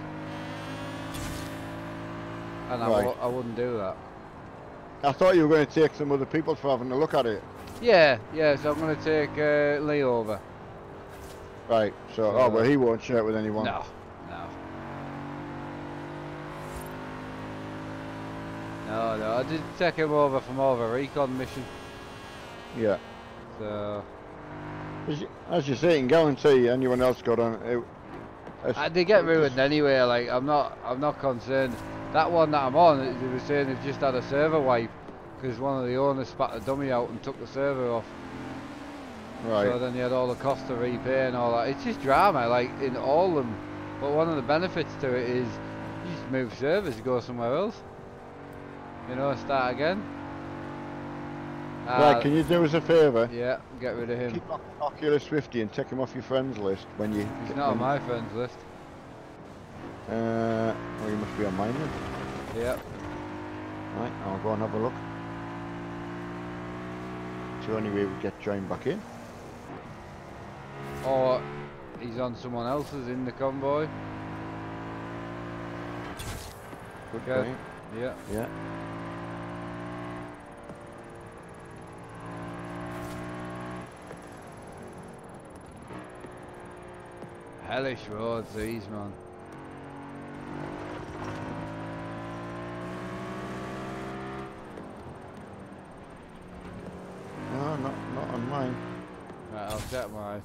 And I, Right. w- I wouldn't do that. I thought you were going to take some other people for having a look at it. Yeah, yeah, so I'm going to take uh, Lee over. Right. So, Uh, oh, well, he won't share it with anyone. No, no. No, I did take him over from over recon mission, Yeah. so... As you, as you say, you can guarantee anyone else got on. It, they get ruined anyway, like, I'm not, I'm not concerned. That one that I'm on, they were saying they've just had a server wipe, because one of the owners spat the dummy out and took the server off. Right. So then you had all the cost to repay and all that. It's just drama, like in all of them. But one of the benefits to it is you just move servers, go somewhere else. You know, start again. right. Uh, Can you do us a favour? Yeah, get rid of him. Keep Oc- Oculus Swifty and take him off your friends list when you. He's not on my friends list. Uh, well, you must be on mine then. Yep. Right. I'll go and have a look. That's the only way we get joined back in. Or he's on someone else's in the convoy. Good Okay. point. Yeah. Yeah. Hellish roads these man. No, not not on mine. Right, I'll check mine.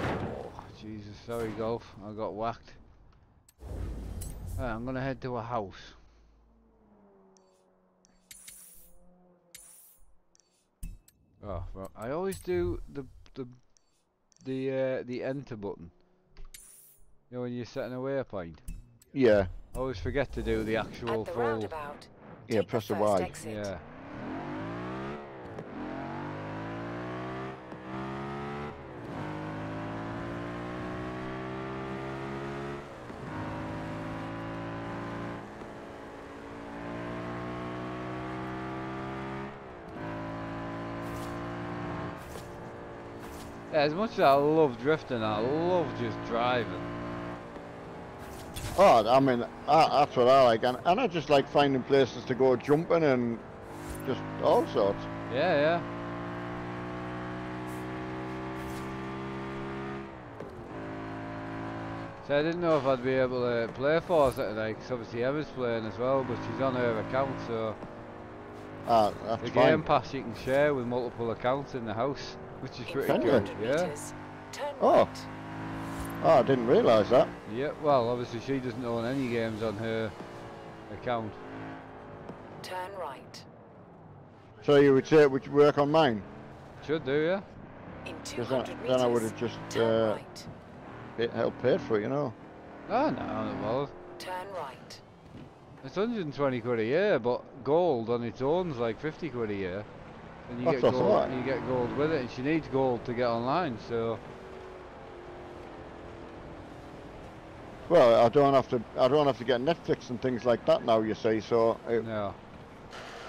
Oh, Jesus, sorry golf. I got whacked. Right, I'm gonna head to a house. Oh, well, I always do the the the uh, the enter button. You know when you're setting a waypoint. Yeah. I always forget to do the actual At the full. roundabout, Yeah, take press the the Y. exit. Yeah. As much as I love drifting, I love just driving. Oh, I mean, I, that's what I like, and, and I just like finding places to go jumping and just all sorts. Yeah, yeah. So I didn't know if I'd be able to play for Forza tonight, because obviously Emma's playing as well, but she's on her account, so Ah, that's the fine. Game Pass you can share with multiple accounts in the house, which is pretty Can you? cool. 400 Yeah. Oh. Oh, I didn't realise that. Yeah, well, obviously she doesn't own any games on her account. Turn right. So you would say it would work on mine? Should do, yeah? In 200 then, meters, then I would have just turn uh, right. paid, helped paid for it, you know. Oh, no, not bothered. Turn right. It's 120 quid a year, but gold on its own is like 50 quid a year. And you That's get gold, you get gold with it, and she needs gold to get online. So Well, I don't have to. I don't have to get Netflix and things like that now. You see, so if no,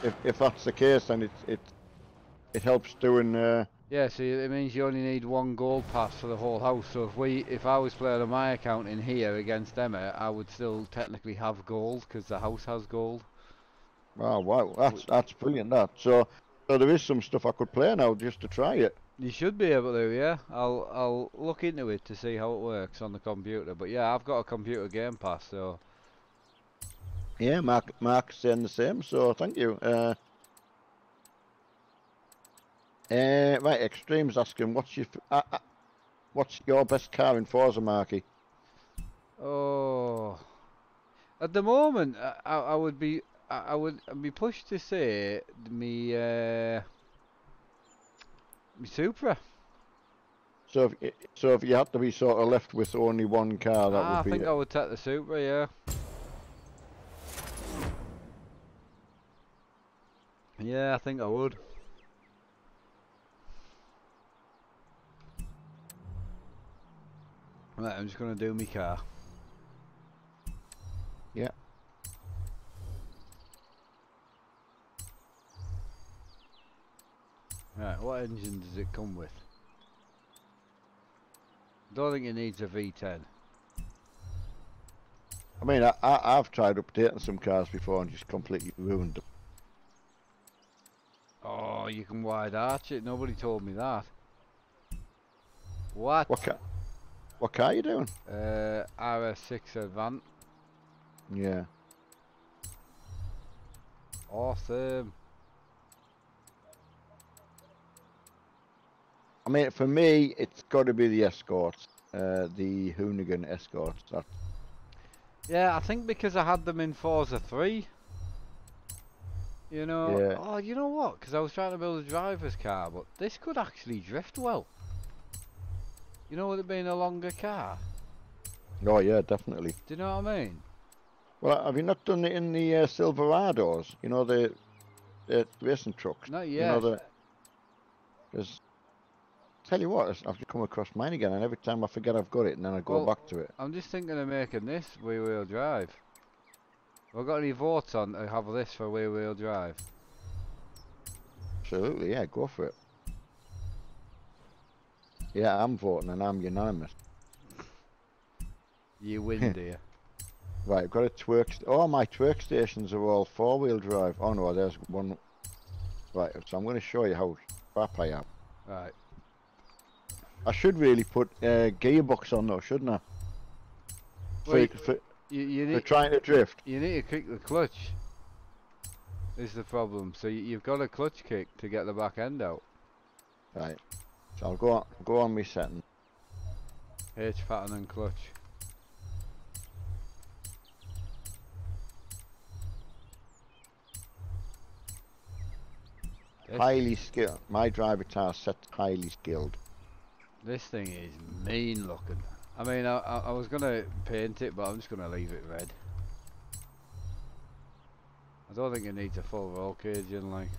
if, if that's the case, then it it it helps doing. Uh, yeah. So it means you only need one gold pass for the whole house. So if we, if I was playing on my account in here against Emma, I would still technically have gold because the house has gold. oh wow, that's that's brilliant. That so so there is some stuff I could play now just to try it. You should be able to, yeah. I'll I'll look into it to see how it works on the computer. But yeah, I've got a computer game pass, so Yeah, Mark Mark's saying the same. So thank you. Uh, uh, right, Extreme's asking what's your f- uh, uh, what's your best car in Forza, Marky? Oh, at the moment, I, I would be, I, would be pushed to say me, uh, me Supra. So if so if you had to be sort of left with only one car, that Ah, would be I think it. I would take the Supra, yeah. Yeah, I think I would. Right, I'm just gonna do my car. Yeah. Right, what engine does it come with? Don't think it needs a V10. I mean, I, I I've tried updating some cars before and just completely ruined them. Oh, you can wide arch it. Nobody told me that. What? What car? What car are you doing? Uh, RS6 Avant. Yeah. Awesome. I mean, for me, it's got to be the Escorts, uh, the Hoonigan Escorts. That Yeah, I think because I had them in Forza 3. You know, Yeah. oh, you know what? Because I was trying to build a driver's car, but this could actually drift well. You know, with it being a longer car. Oh yeah, definitely. Do you know what I mean? Well, have you not done it in the uh, Silverados? You know the, the racing trucks. Not You yet. know the. Tell you what, I've just come across mine again, and every time I forget I've got it, and then I go Well, back to it. I'm just thinking of making this rear-wheel drive. Have I got any votes on to have this for rear-wheel drive? absolutely, yeah, go for it. Yeah, I'm voting and I'm unanimous. You win, dear. Right, I've got a twerk. St oh, my Twerkstallions are all four-wheel drive. Oh no, there's one. Right, so I'm going to show you how crap I am. Right. I should really put uh, gearbox on though, shouldn't I? For, Wait, for, You, you for need trying to drift. you need to kick the clutch. Is the problem. So you, you've got a clutch kick to get the back end out. Right. So I'll go on, go on my setting. H pattern and clutch. Highly skilled. My driver task set highly skilled. This thing is mean looking. I mean, I, I, I was gonna paint it, but I'm just gonna leave it red. I don't think it needs a full roll cage in, like.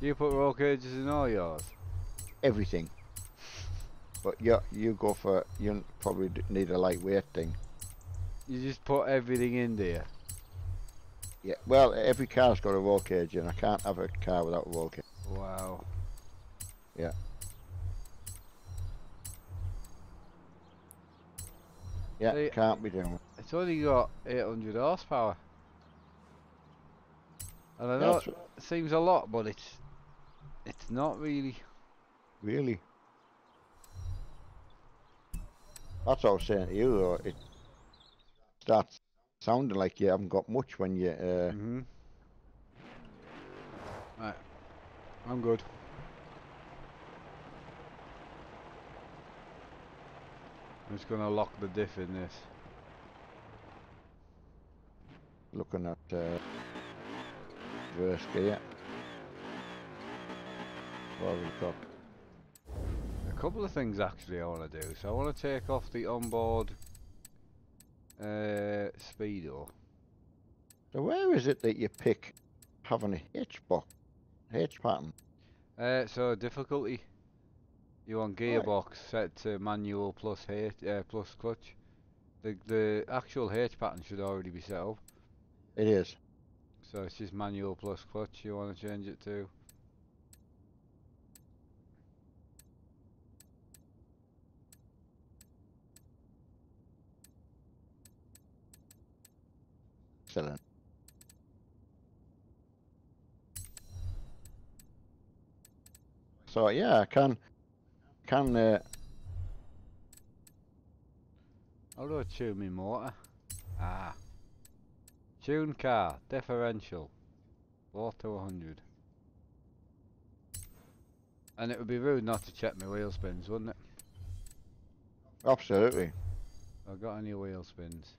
Do you put roll cages in all yours? Everything. But yeah, you go for you probably need a lightweight thing. You just put everything in there. Yeah. Well, every car's got a roll cage, and I can't have a car without a roll cage. Wow. Yeah, See- can't be doing. it. It's only got 800 horsepower. And I know That's it seems a lot, but it's it's not really. really. That's what I was saying to you though. It starts sounding like you haven't got much when you. Uh, hmm Right, I'm good. I'm just gonna lock the diff in this. looking at uh, reverse gear. What have we got? A couple of things actually I want to do. So I want to take off the onboard uh, speedo. So where is it that you pick having a H box, H pattern? Uh, so difficulty. You want Right. gearbox set to manual plus H uh, plus clutch. The the actual H pattern should already be set up. It is. So it's just manual plus clutch. You want to change it to? Excellent. So yeah, I can can uh, I tune my motor? Ah. Tune car differential. Four to hundred. And it would be rude not to check my wheel spins, wouldn't it? absolutely. I've got any wheel spins.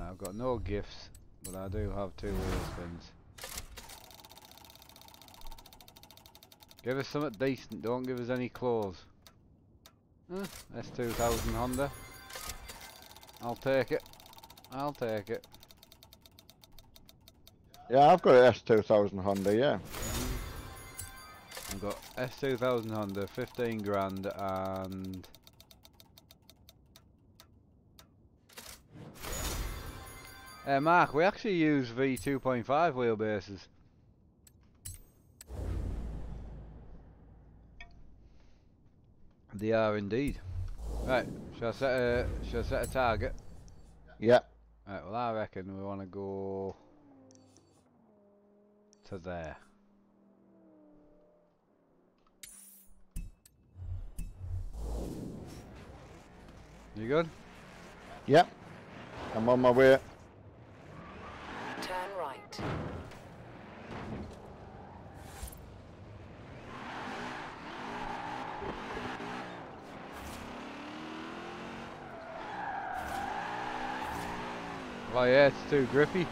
I've got no gifts, but I do have two wheel spins. Give us something decent, don't give us any claws. Huh, S2000 Honda. I'll take it. I'll take it. Yeah, I've got an S two thousand Honda. Yeah, I've got S2000 Honda, 15 grand, and Uh, Mark, we actually use V2.5 wheelbases. They are indeed. Right, shall I set a, shall I set a target? yeah. Right, well I reckon we want to go to there. You good? Yep. I'm on my way. Turn right. Oh yeah, it's too grippy.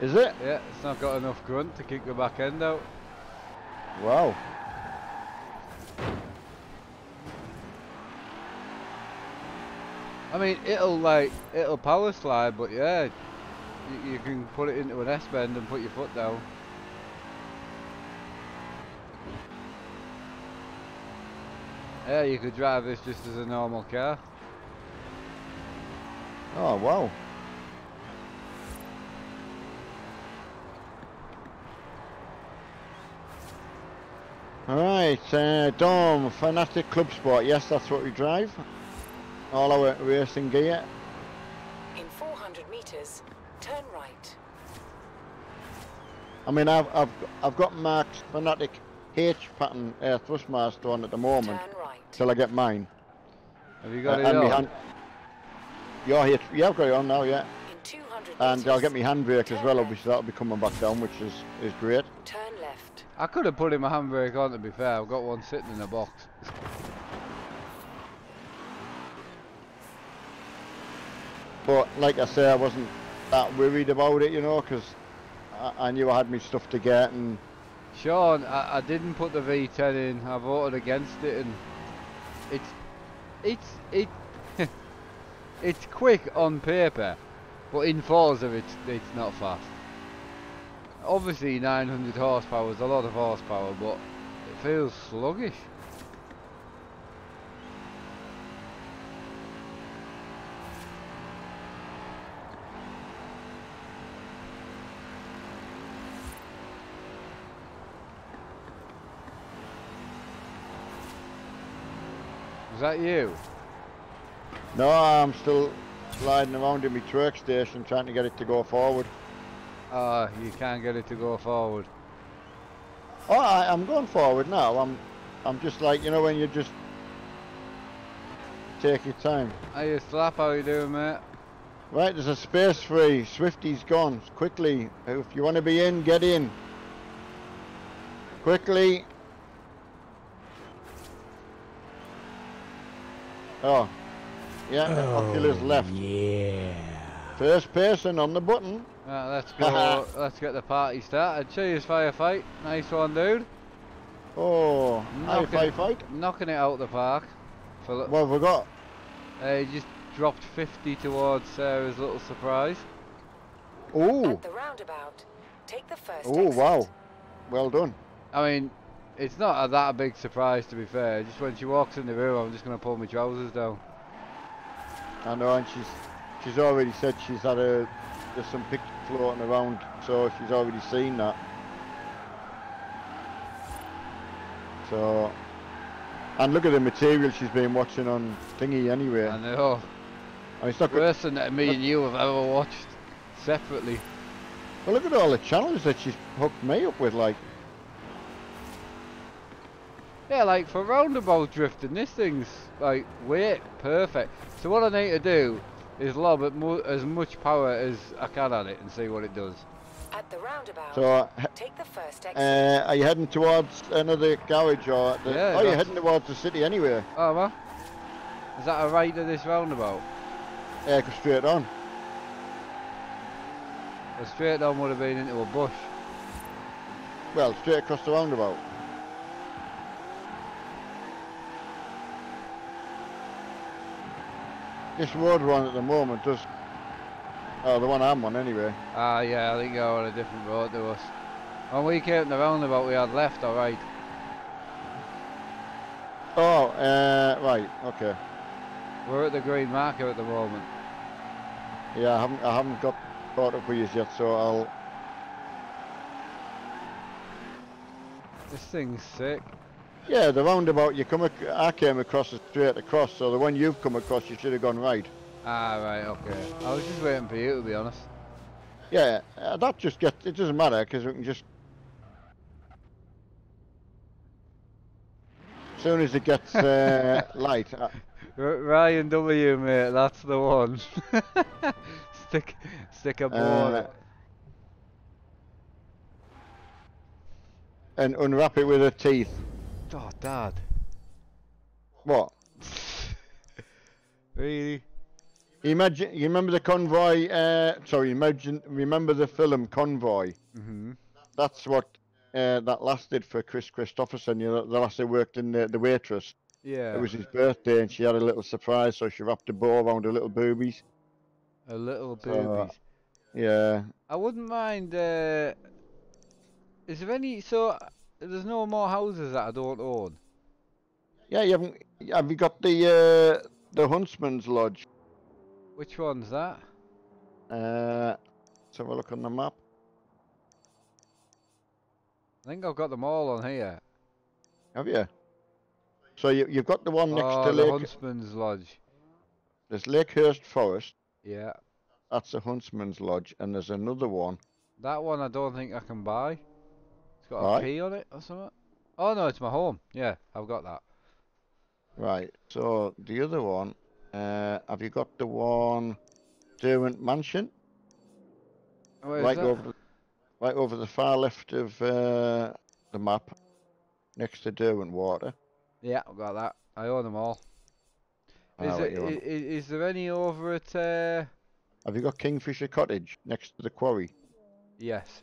Is it? Yeah, it's not got enough grunt to kick the back end out. Wow. I mean, it'll like, it'll power slide, but yeah, you, you can put it into an S bend and put your foot down. Yeah, you could drive this just as a normal car. Oh, wow. Alright, uh, Fanatec Club Sport. Yes, that's what we drive. All our racing gear. In 400 metres, turn right. I mean, I've, I've, I've got Mark's Fanatec H pattern uh, thrustmaster on at the moment. Turn right. Till I get mine. Have you got uh, it on? Hand- Your H, yeah, I've got it on now, yeah. And I'll get my handbrake as well. Obviously, that'll be coming back down, which is is great. Turn left. I could have put in my handbrake on to be fair. I've got one sitting in a box. But like I say, I wasn't that worried about it, you know, because I, I knew I had my stuff to get, and Sean, I, I didn't put the V10 in. I voted against it, and it's it's it it's quick on paper, but in Forza it's it's not fast. Obviously, 900 horsepower is a lot of horsepower, but it feels sluggish. Was that you? No, I'm still sliding around in my Twerkstallion trying to get it to go forward. Ah, you can't get it to go forward. Oh, I, I'm going forward now. I'm, I'm just like you know when you just take your time. Hey, you slap, how you doing, mate? Right, there's a space free. Swifty's gone. Quickly, if you want to be in, get in. Quickly. Oh, yeah, Oculus left. Yeah. First person on the button. Right, let's go. let's get the party started. Cheers, firefight. Nice one, dude. Oh, high Knocking five fight. knocking it out of the park. For What have we got? uh, he just dropped 50 towards Sarah's little surprise. Oh, At the roundabout, take the first oh, wow. Well done. I mean, it's not a, that a big surprise to be fair. Just when she walks in the room, I'm just gonna pull my trousers down. I know, and she's she's already said she's had a there's some pictures floating around, so she's already seen that. So, and look at the material she's been watching on thingy anyway. I know. And it's not. Worse than that me and you have ever watched separately. Well, look at all the channels that she's hooked me up with. Like, Yeah, like for roundabout drifting, this thing's like weight perfect. So what I need to do is lob at mu as much power as I can at it and see what it does. At the roundabout, so uh, take the first exit. uh, are you heading towards another garage or? The, Yeah, oh, you're heading towards the city anyway. Oh, well. Is that a right of this roundabout? Yeah, go straight on. The straight on would have been into a bush. Well, straight across the roundabout. This road we're on at the moment does. Oh, the one I'm on anyway. Ah, yeah, I think you're on a different road to us. When we came to the roundabout, we had left or right. Oh, uh, right, okay. We're at the green marker at the moment. Yeah, I haven't, I haven't got caught up with you yet, so I'll. This thing's sick. Yeah, the roundabout you come. Ac- I came across is straight across, so the one you've come across, you should have gone right. Ah, right, okay. I was just waiting for you, to be honest. Yeah, uh, that just gets. It doesn't matter because we can just. As soon as it gets uh, light, uh, Ryan W, mate, that's the one. stick, stick a on Uh, it. and unwrap it with her teeth. Oh, Dad. What? Really? Imagine. You remember the convoy? Uh, sorry, imagine. Remember the film Convoy? Mm-hmm. That's what uh, that lasted for Kris Kristofferson. You know, the last they worked in the, the waitress. Yeah. It was his birthday, and she had a little surprise, so she wrapped a bow around her little boobies. a little boobies. Yeah. I wouldn't mind. Uh, is there any? So uh, there's no more houses that I don't own. Yeah, you haven't. Have you got the uh, the Huntsman's Lodge? Which one's that? Uh, let's have a look on the map. I think I've got them all on here. Have you? So you, you've got the one next oh, to the Lake. Huntsman's Lodge. There's Lakehurst Forest. Yeah. That's the Huntsman's Lodge, and there's another one. That one I don't think I can buy. It's got Why? a P on it or something. Oh no, it's my home. Yeah, I've got that. Right. So the other one. Uh, have you got the one, Derwent Mansion? Where is right that? over, the, right over the far left of uh, the map, next to Derwent Water. Yeah, I've got that. I own them all. Ah, Is, right, it, own- i- i- is there any over at? Uh... Have you got Kingfisher Cottage next to the quarry? Yes.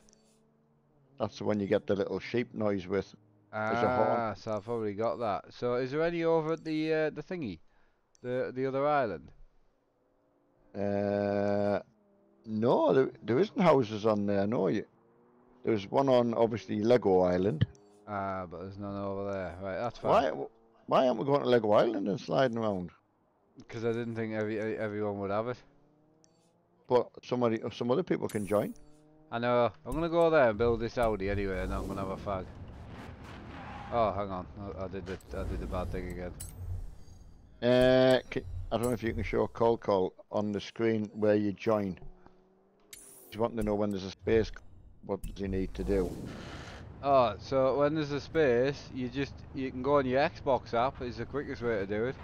That's the one you get the little sheep noise with. There's a horn. Ah, so I've probably got that. So is there any over at the uh, the thingy, the the other island? Uh, no, there, there isn't houses on there. No, you. There's one on obviously Lego Island. Ah, but there's none over there. Right, that's Why? fine. Why why aren't we going to Lego Island and sliding around? Because I didn't think every everyone would have it. But somebody, some other people can join. I know. I'm gonna go there and build this Audi anyway, and I'm gonna have a fag. Oh, hang on. I, I did the I did the bad thing again. Uh, I don't know if you can show call call on the screen where you join. He's wanting to know when there's a space. What does he need to do? Oh, so when there's a space, you just you can go on your Xbox app. Is the quickest way to do it.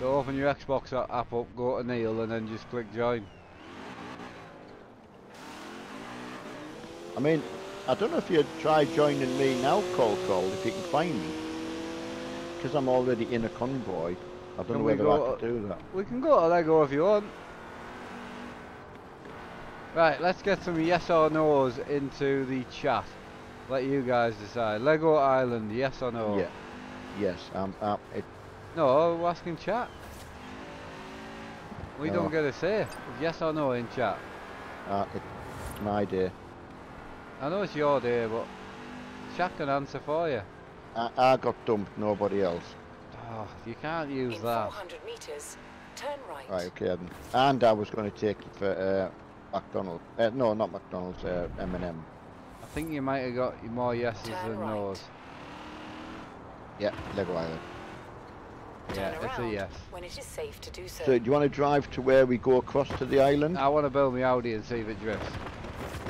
So open your Xbox app up, go to Neil, and then just click join. I mean, I don't know if you'd try joining me now, call call, if you can find me. Because I'm already in a convoy. I don't Can know whether I can do that. We can go to Lego if you want. Right, let's get some yes or no's into the chat. Let you guys decide. Lego Island, yes or no? Yeah. Yes, um, um, it, No, we're asking chat. We No. don't get a say. Yes or no in chat. uh, it's my day. I know it's your day, but chat can answer for you. I, I got dumped, nobody else. Oh, you can't use In that. 400 meters, turn right. Right, okay then. And I was going to take you for uh, McDonald's. Uh, no, not McDonald's, uh, M&M. I think you might have got more yeses Turn than right. no's. Yeah, Lego Island. Turn Yeah, it's a yes. when it is safe to do so. So do you want to drive to where we go across to the island? I want to build my Audi and see if it drifts.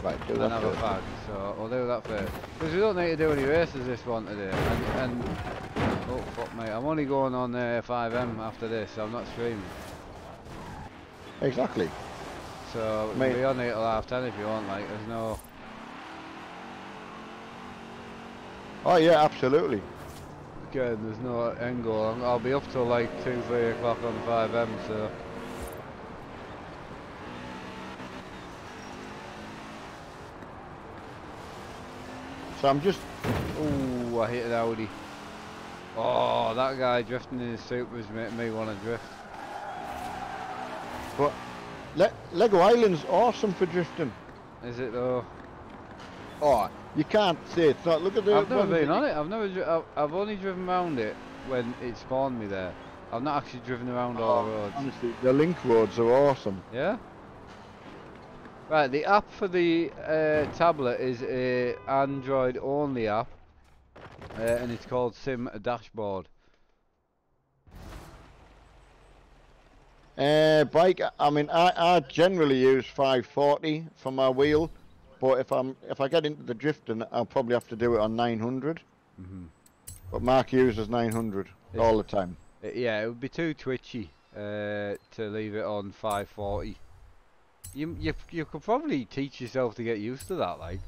Right, do and that have a first. fag. So we'll do that first. Because we don't need to do any races this one today. And, and oh fuck me, I'm only going on uh, FiveM after this. I'm not streaming. Exactly. So Mate. be on till half ten if you want. Like, there's no. Oh yeah, absolutely. Again, there's no end goal. I'll be up till like two, three o'clock on FiveM. So So I'm just ooh, I hit an Audi. Oh, that guy drifting in his Supra's making me want to drift. but Le- Lego Island's awesome for drifting. Is it though? Oh, you can't say it's not. Look at the. I've never been on it. I've never. Dri- I've, I've only driven around it when it spawned me there. I've not actually driven around all oh, the Oh, roads. honestly, the link roads are awesome. Yeah. Right. The app for the uh, tablet is a Android only app, uh, and it's called Sim Dashboard. Uh, bike. I mean, I, I generally use 540 for my wheel, but if I'm if I get into the drifting, I'll probably have to do it on 900. Mhm. But Mark uses 900 Is all the time. Uh, yeah, it would be too twitchy uh, to leave it on 540. You, you you could probably teach yourself to get used to that, like.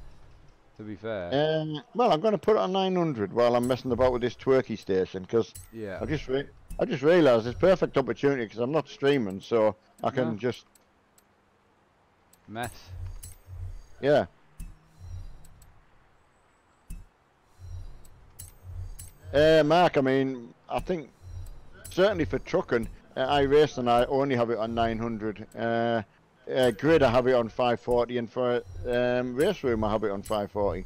To be fair. Um, well, I'm going to put it on 900 while I'm messing about with this Twerkstallion because yeah. I just re- I just realised it's perfect opportunity because I'm not streaming, so I can No. just Mess. yeah. Uh, Mark, I mean, I think certainly for trucking, uh, I race and I only have it on 900. Uh, uh, grid, I have it on 540, and for um, RaceRoom, I have it on 540.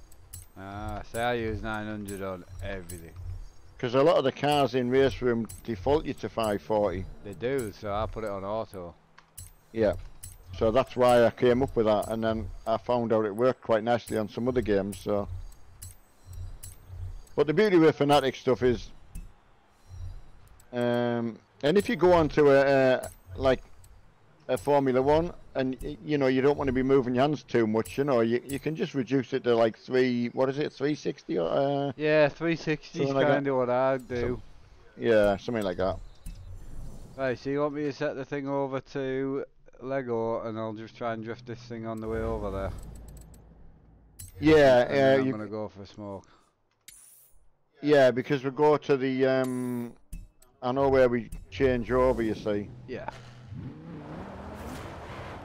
Ah, say I use 900 on everything. Because a lot of the cars in RaceRoom default you to 540. They do, so I put it on auto. Yeah. So that's why I came up with that, and then I found out it worked quite nicely on some other games. So, But the beauty with Fanatec stuff is, um, and if you go onto a, a like a Formula One, and you know you don't want to be moving your hands too much, you know, you you can just reduce it to like three. What is it? Three sixty or uh, Yeah, 360 is Something like kind of what I do. yeah, something like that. Right, so you want me to set the thing over to Lego and I'll just try and drift this thing on the way over there? Yeah, yeah. uh, I'm gonna go for a smoke. yeah, because we go to the um, I know where we change over. You see. Yeah.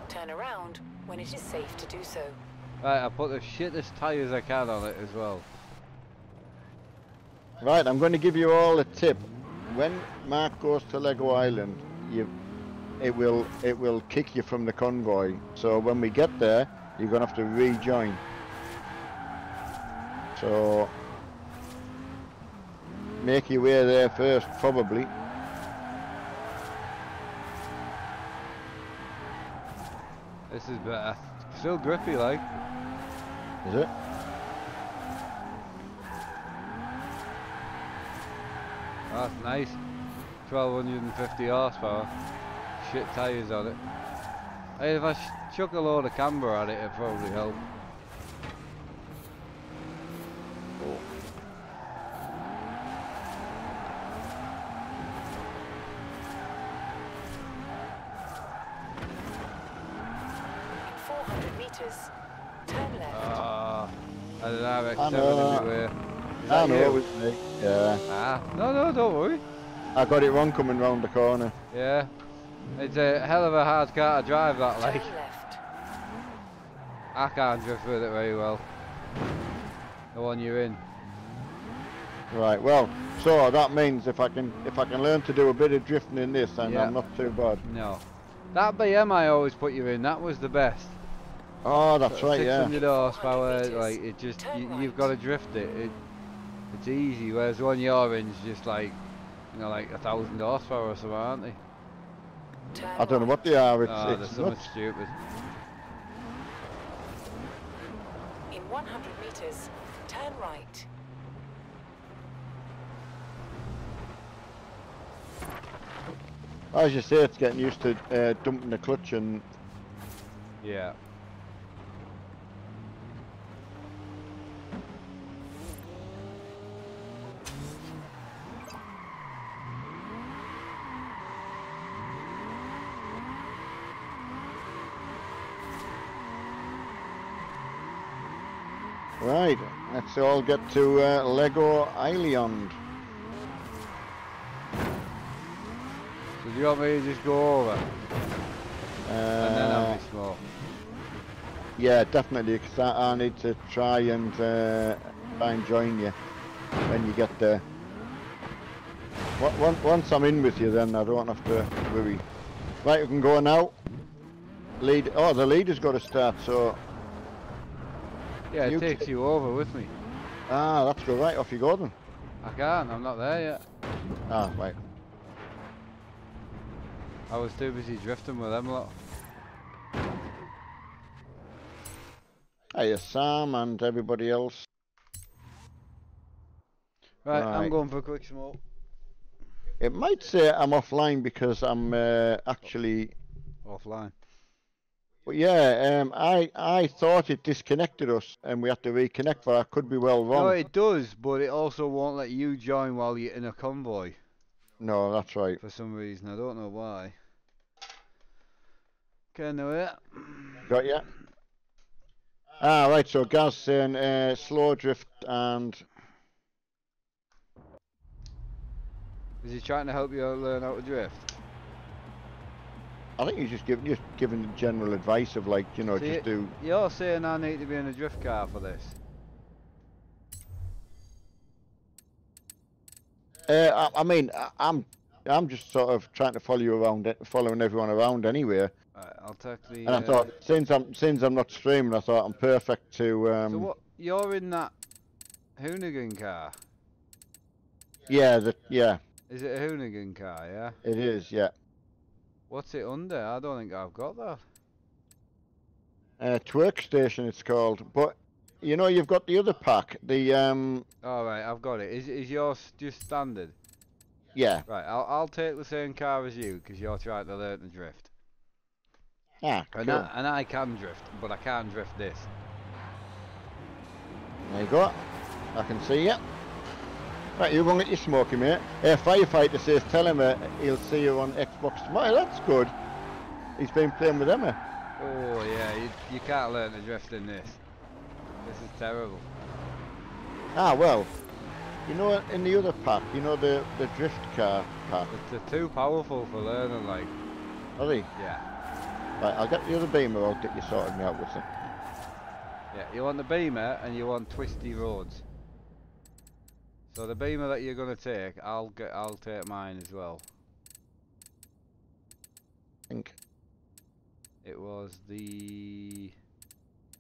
Turn around when it is safe to do so. Right, I put the shittest tyres I can on it as well. Right, I'm going to give you all a tip. When Mark goes to Lego Island, you, it will it will kick you from the convoy. So when we get there, you're going to have to rejoin. So make your way there first, probably. This is better. Still grippy like. Is it? That's nice. 1250 horsepower. Shit tyres on it. Hey, if I chuck a load of camber at it, it'd probably help. In 400 meters, turn left. Ah, I don't know, I X7 know. everywhere. Is I that know you? it was me. Yeah, Ah, no, no, don't worry. I got it wrong coming round the corner. Yeah. It's a hell of a hard car to drive that, like. I can't drift with it very well. The one you're in. Right. Well, so that means if I can if I can learn to do a bit of drifting in this, then Yeah. I'm not too bad. No. That BM I always put you in, that was the best. Oh, that's right. 600 Yeah. 600 horsepower, 400 like it just, you, you've got to drift it. it. It's easy, whereas the one you're in is just like, you know, like a thousand horsepower or something, aren't they? I don't know what they are. It's, oh, they're it's something stupid. In 100 meters, turn right. As you say, it's getting used to uh, dumping the clutch and Yeah. Right. Let's all get to uh, Lego Island. So do you want me to just go over? and then I'll Uh, be small. yeah, definitely. Because I, I need to try and uh, try and join you when you get there. Once I'm in with you, then I don't have to worry. Right, we can go now. Lead. Oh, the leader's got to start. So Yeah, it you takes you over with me. ah, that's go Right, off you go then. I can't, I'm not there yet. Ah, right. I was too busy drifting with them lot. Hiya, Sam and everybody else. Right, I'm going for a quick smoke. It might say I'm offline because I'm uh, actually. Offline. But yeah, um, I I thought it disconnected us and we had to reconnect, but I could be well wrong. No, it does, but it also won't let you join while you're in a convoy No, that's right. for some reason. I don't know why. Okay, now it. Got ya. Ah, right. So Gaz saying uh, slow drift and Is he trying to help you learn how to drift? I think he's just giving just giving general advice of like you know just do. You're saying I need to be in a drift car for this. Uh, I, I mean, I, I'm I'm just sort of trying to follow you around, following everyone around anyway. Right, I'll take the. And I uh, thought since I'm since I'm not streaming, I thought I'm perfect to. Um, so what? You're in that Hoonigan car. Yeah, the, yeah, Is it a Hoonigan car? Yeah. it is. Yeah, What's it under? I don't think I've got that. uh, Twerkstallion it's called. But you know you've got the other pack. The um, Alright, I've got it. Is, is yours just standard? yeah. Right, I'll, I'll take the same car as you because you're trying to learn to drift. Ah, And, cool. I, and I can drift, but I can't drift this. There you go. I can see you. Right, you won't get your smoking, mate. A firefighter says tell him uh, he'll see you on Xbox tomorrow. That's good. He's been playing with Emma. Oh yeah, you, you can't learn to drift in this. This is terrible. Ah, well. You know, in the other pack, you know the, the drift car pack, They're too powerful for learning, like, are they? yeah. Right, I'll get the other beamer, I'll get you sorted me out with it. Yeah, you want the Beamer and you want twisty roads. So the Beamer that you're gonna take, I'll get, I'll take mine as well. I think, It was the,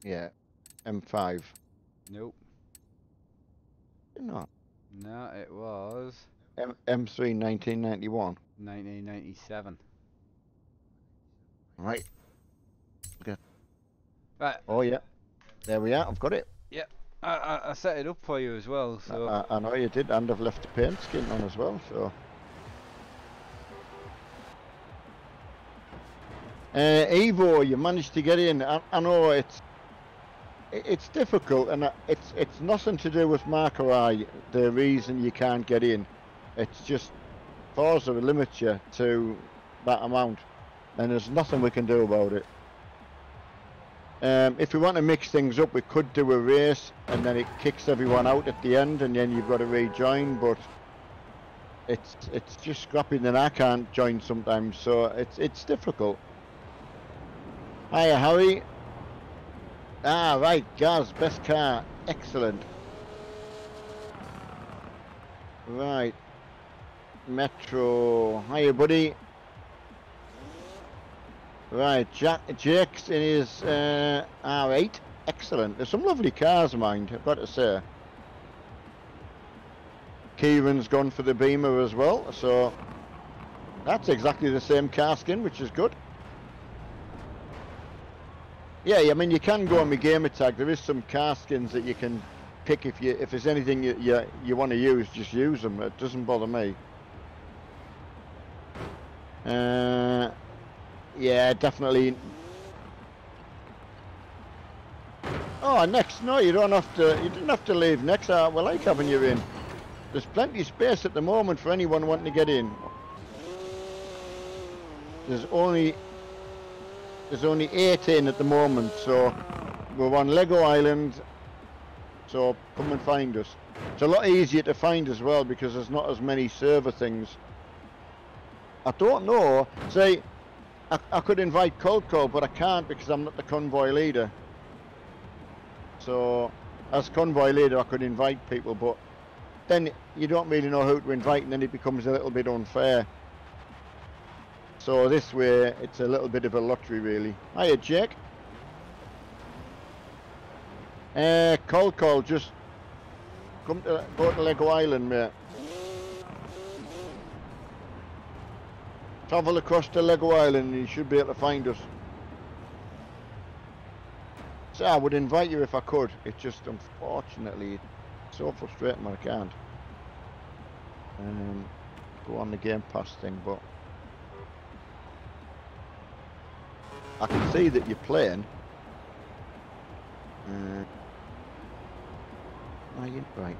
yeah, M5. nope, No, no, it was M M3 1991. 1997. Right. Okay. Right, Oh, yeah. There we are, I've got it. I, I, set it up for you as well, so I, I know you did, and I've left the paint skin on as well, so. Uh, Evo, you managed to get in. I, I know it's it's difficult, and it's it's nothing to do with Mark or I. The reason you can't get in, it's just Forza limits you to that amount, and there's nothing we can do about it. Um, if we want to mix things up, we could do a race, and then it kicks everyone out at the end, and then you've got to rejoin. But it's it's just scrapping, and I can't join sometimes, so it's it's difficult. Hiya, Harry. Ah, right, Gaz, best car, excellent. Right, Metro. Hiya, buddy. Right, Jack, Jake's in his uh, R8. Excellent. There's some lovely cars, mind, I've got to say. Kieran's gone for the Beamer as well, so that's exactly the same car skin, which is good. Yeah, I mean, you can go on my gamer tag. There is some car skins that you can pick if you if there's anything you you, you want to use, just use them. It doesn't bother me. Uh, yeah, definitely. Oh, next? No, you don't have to. You didn't have to leave next. Uh, we like having you in. There's plenty of space at the moment for anyone wanting to get in. There's only there's only 18 at the moment, so we're on Lego Island. So come and find us. It's a lot easier to find as well because there's not as many server things. I don't know. Say, I, I could invite Cold but I can't because I'm not the convoy leader. So, as convoy leader, I could invite people, but then you don't really know who to invite, and then it becomes a little bit unfair. So this way, it's a little bit of a lottery, really. Hiya, Jake. Uh, Cold Call, just come to go to Lego Island, mate. Travel across to Lego Island, and you should be able to find us. So I would invite you if I could. It's just unfortunately so frustrating when I can't. Um, go on the Game Pass thing, but I can see that you're playing. Uh, are you right?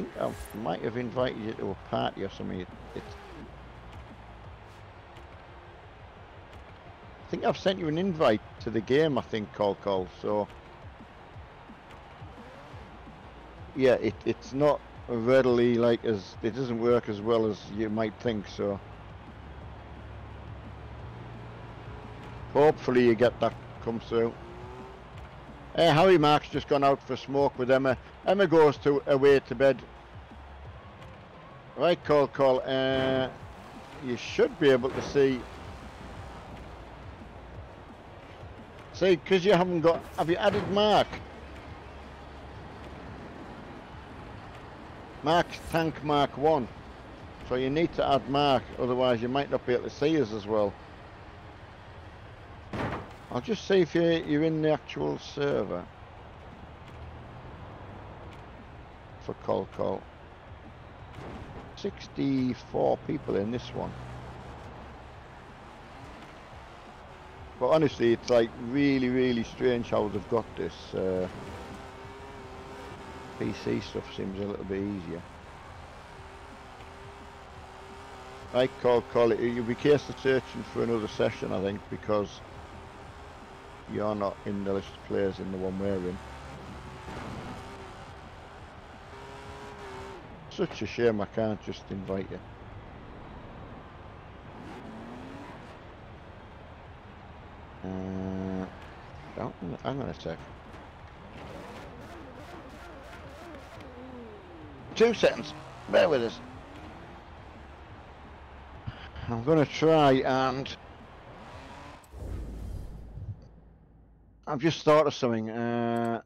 Think I might have invited you to a party or something. I think I've sent you an invite to the game, I think, Call Call, so... Yeah, it, it's not readily, like, as... It doesn't work as well as you might think, so... Hopefully you get that come through. Hey, Harry Mark's just gone out for a smoke with Emma. Emma goes to away to bed. Right, Call Call, uh, you should be able to see See, because you haven't got... Have you added Mark? Mark's Tank Mark 1. So you need to add Mark, otherwise you might not be able to see us as well. I'll just see if you're, you're in the actual server. For call. 64 people in this one. But honestly, it's like really, really strange how they've got this. Uh, PC stuff seems a little bit easier. I call call it. You'll be case of searching for another session, I think, because you're not in the list of players in the one we're in. Such a shame I can't just invite you. Uh, oh, hang on a sec. Two seconds. Bear with us. I'm going to try and... I've just thought of something. Uh,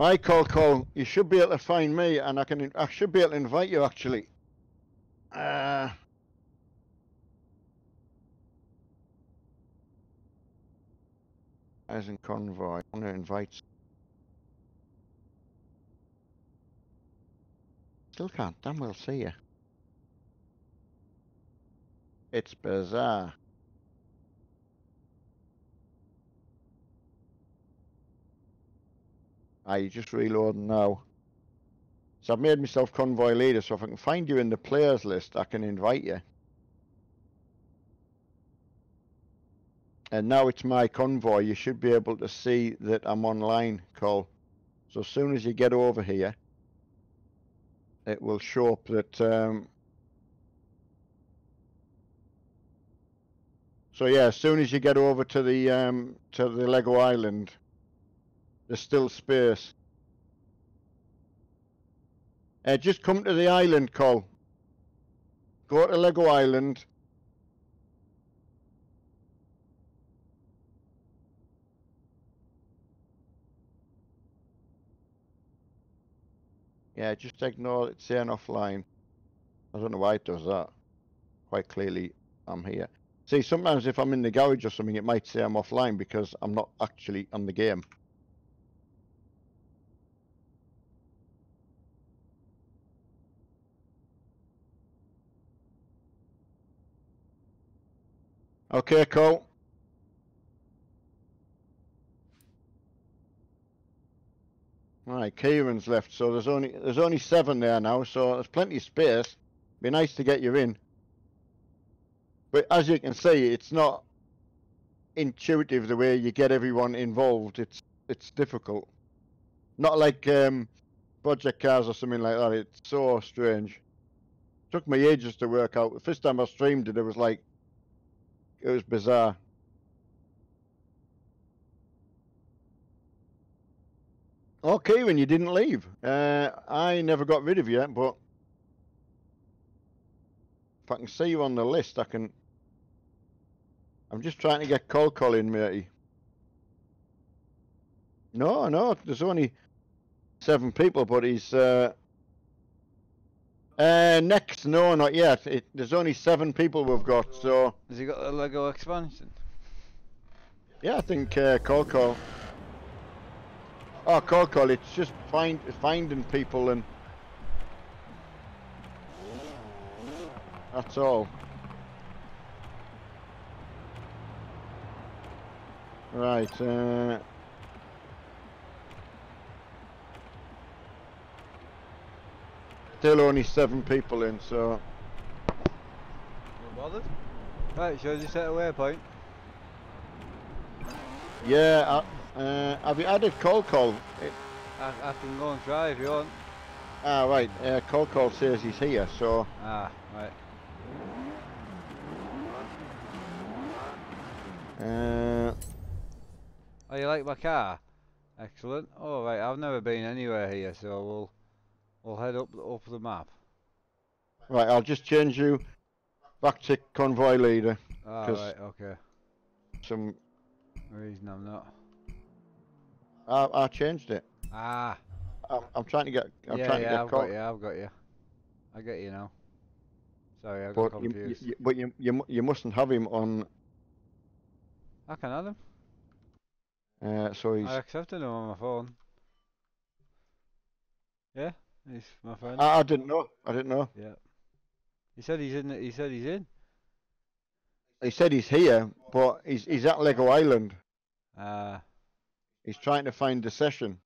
Hi, Call Call. You should be able to find me, and I can. I should be able to invite you actually. Uh, in convoy, I want to invite. Still can't damn well see you. It's bizarre. Ah, you're just reloading now. So I've made myself convoy leader, so if I can find you in the players list, I can invite you. And now it's my convoy, you should be able to see that I'm online, Cole. So as soon as you get over here, it will show up that... Um, so yeah, as soon as you get over to the um, to the Lego Island, there's still space. Uh, just come to the island, Cole. Go to Lego Island. Yeah, just ignore it saying offline. I don't know why it does that. Quite clearly, I'm here. See, sometimes if I'm in the garage or something, it might say I'm offline because I'm not actually on the game. Okay, Cole. Right, Kieran's left, so there's only there's only seven there now, so there's plenty of space. Be nice to get you in. But as you can see, it's not intuitive the way you get everyone involved. It's it's difficult. Not like um, project cars or something like that. It's so strange. Took me ages to work out. The first time I streamed it, it was like it was bizarre. Okay, when you didn't leave. Uh, I never got rid of you, but if I can see you on the list, I can. I'm just trying to get call calling, matey. No, no, there's only seven people, but he's. Uh, uh, next, no, not yet. It, there's only seven people we've got, so Has he got a Lego expansion? yeah, I think uh, call call. Oh, call call. It's just find finding people and that's all. Right. Uh, still only seven people in, so Not bothered. Right, should I just set a waypoint? yeah. Uh, uh, have you added call call? I, I can go and try if you want. ah, right. Uh, call call says he's here, so Ah, right. uh, Oh, you like my car? Excellent. All right, I've never been anywhere here, so we'll we'll head up up the map. right. I'll just change you back to convoy leader. Ah, right, okay. some reason I'm not. I, I changed it. Ah, I'm, I'm trying to get. I'm yeah, trying yeah, to get I've caught. got you, I've got you. I get you now. Sorry, I got But you, you, confused. you, but you, you, you mustn't have him on. I can add him. Uh, so he's. I accepted him on my phone. Yeah, he's my friend. I, I didn't know. I didn't know. yeah. He said he's in. He said he's in. He said he's here, but he's he's at Lego Island. Ah, He's trying to find the session.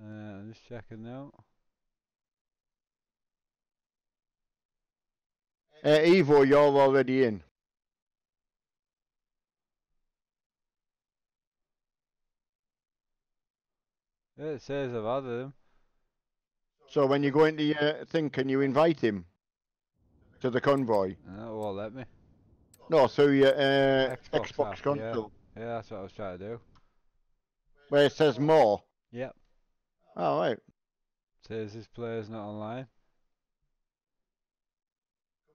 uh, I'm just checking now. Uh, Evo, you're already in. Yeah, it says I've added him. So when you go into your thing, can you invite him to the convoy? No, won't let me. No, through your uh, Xbox Xbox, app, yeah. console, Yeah, that's what I was trying to do. Where it says more. Yep. Oh right, Says this player's not online.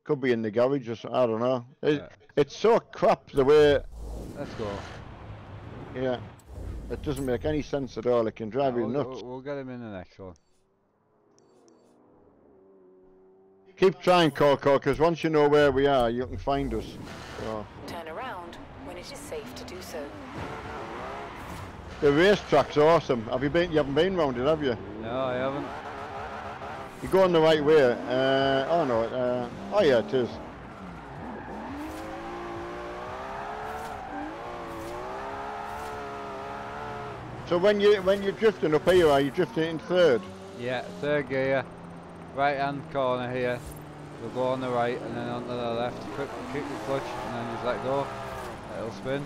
could be in the garage or something. I don't know. It, Yeah. It's so crap the way. Let's go. Yeah, it doesn't make any sense at all. It can drive Yeah, you we'll, nuts. we'll, we'll get him in the next one. Keep trying, Coco, because once you know where we are, you can find us. So, Turn around when it is safe to do so. The racetrack's awesome. Have you been? You haven't been round it, have you? No, I haven't. You're going the right way. Uh, oh no. Uh, oh yeah, it is. So when you when you're drifting up here, are you drifting in third? Yeah, third gear, right hand corner here. We'll go on the right and then onto the left. Quick, kick the clutch and then just let go. It'll spin.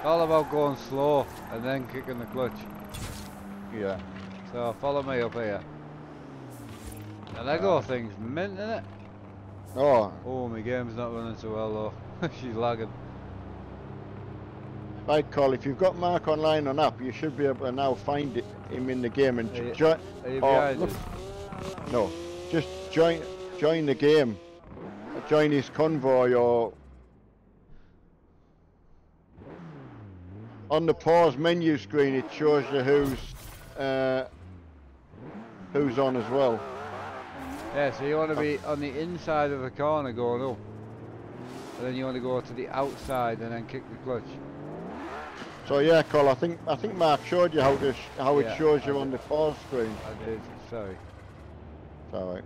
It's all about going slow and then kicking the clutch. Yeah. So follow me up here. The Lego uh. thing's mint, isn't it? Oh, Oh, my game's not running so well though. She's lagging. right, Cole. If you've got Mark online on app, you should be able to now find it, him in the game and Are you- join. Are you Oh, behind look. No, just join join the game. Join his convoy or on the pause menu screen it shows you who's uh, who's on as well. Yeah, so you want to be on the inside of the corner going up. And then you want to go to the outside and then kick the clutch. So yeah, Cole, I think I think Mark showed you how to sh- how Yeah, it shows I you on the pause screen. I did, sorry. It's right.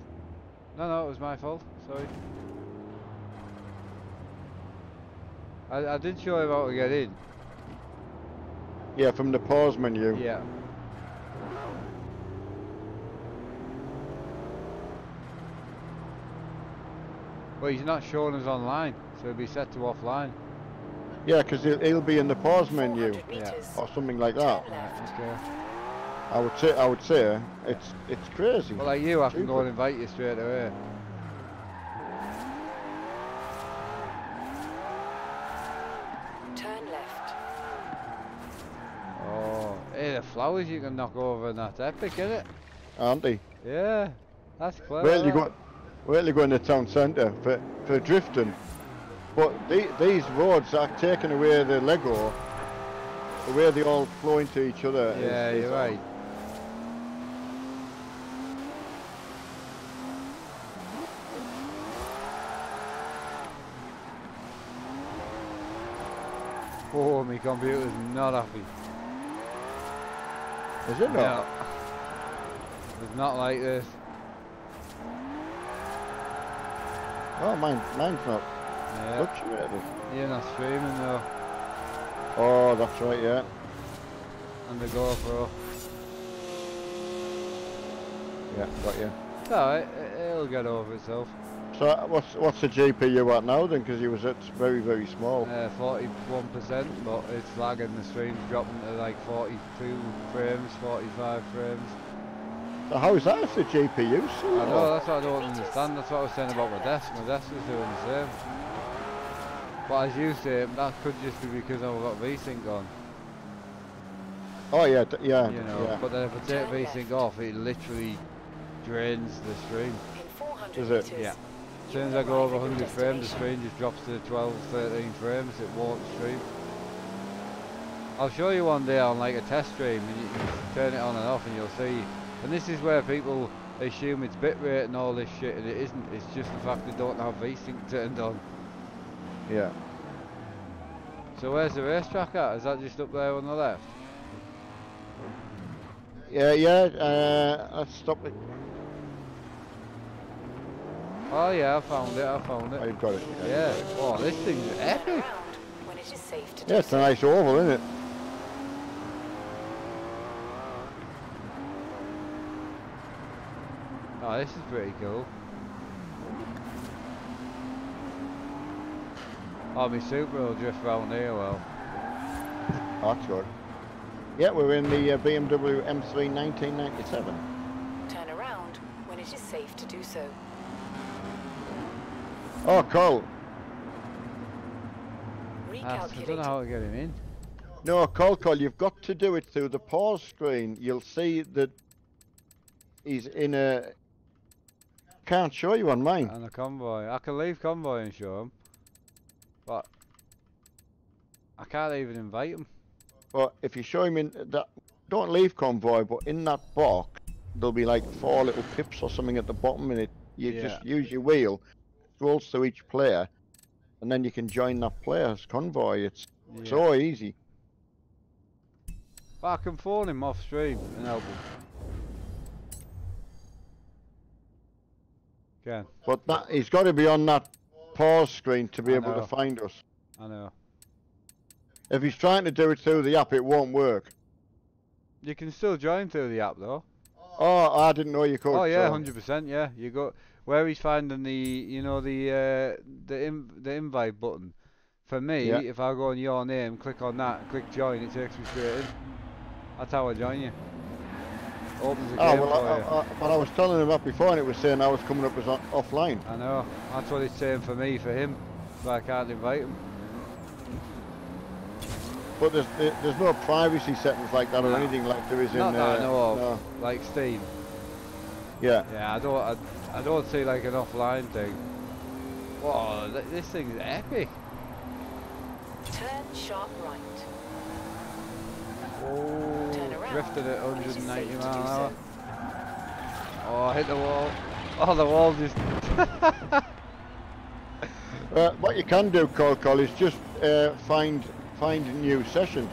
No, no, it was my fault, sorry. I, I did show him how to get in. Yeah, from the pause menu. Yeah. Well, he's not showing us online, so he'll be set to offline. Yeah, because he'll, he'll be in the pause menu Yeah. or something like that. Turn left. Okay. I would say I would say it's it's crazy. Well, like you, I can go and invite you straight away. Turn left. Oh, hey, the flowers you can knock over and that's epic, isn't it? Aren't they? Yeah, that's clever. Well, you that. go, well, you go in the town centre for, for drifting. But the, these roads are taking away the Lego, the way they all flow into each other. is- Yeah, is you're all- right. Oh, my computer's not happy. Is it No. not? It's not like this. Oh, mine, mine's not Yeah. fluctuated. You're not streaming though. Oh, that's right, yeah. And the GoPro. Yeah, got you. It's alright, it'll get over itself. So what's what's the GPU at now then? Because he was at very very small. Uh, 41%, but it's lagging. The stream's dropping to like 42 frames, 45 frames. So how is that if the GPU so I know, that's what I don't understand. That's what I was saying about my desk. My desk is doing the same. But as you say, that could just be because I've got VSync on. Oh yeah, d- yeah, You know, yeah. but then if I take VSync off, it literally drains the stream. In 400 Is it? meters. Yeah. As soon as I go over 100 frames, the screen just drops to 12, 13 frames. It won't stream. I'll show you one day on like a test stream, and you can turn it on and off, and you'll see. And this is where people assume it's bitrate and all this shit, and it isn't. It's just the fact they don't have VSync turned on. Yeah. So where's the racetrack at? Is that just up there on the left? Yeah, yeah. Uh, let's stop it. Oh yeah, I found it. I found it. Oh, it. you've got it. Yeah. Oh, this thing's epic. around when it is safe to Yeah, it's a nice oval, isn't it? Oh, this is pretty cool. Oh, my Supra will drift round here well. Oh, that's good. Yeah, we're in the uh, BMW M3 1997. Turn around when it is safe to do so. Oh, Cole. Ah, I don't know how to get him in. No, Cole, Cole, you've got to do it through the pause screen. You'll see that he's in a... Can't show you on mine. And a convoy. I can leave convoy and show him. But I can't even invite him. But if you show him in that... Don't leave convoy, but in that box, there'll be like four little pips or something at the bottom and it. You Yeah. just use your wheel, scrolls to each player, and then you can join that player's convoy. It's Yeah. so easy. I can phone him off stream and help him. Can. But that he's got to be on that pause screen to be I able know. to find us. I know. If he's trying to do it through the app, it won't work. You can still join through the app though. Oh, I didn't know you could. Oh yeah, so- hundred percent. Yeah, you go where he's finding the you know the uh, the Im the invite button. For me, Yeah. if I go on your name, click on that, click join, it takes me straight in. That's how I join you. Opens the Oh well, I. I, I, but I was telling him that before, and it was saying I was coming up as on, offline. I know. That's what it's saying for me, for him. But I can't invite him. But there's there's no privacy settings like that or anything like there is in. Not that I uh, know of. no. Like Steam. Yeah. Yeah, I don't. I, I don't see like an offline thing. Whoa, th this thing's epic. Turn sharp right. Oh, Turn around drifted at when it is 190 safe to mile do an hour. so. Oh, hit the wall. Oh, the wall just. Uh, what you can do, Call Call, is just uh, find find a new session.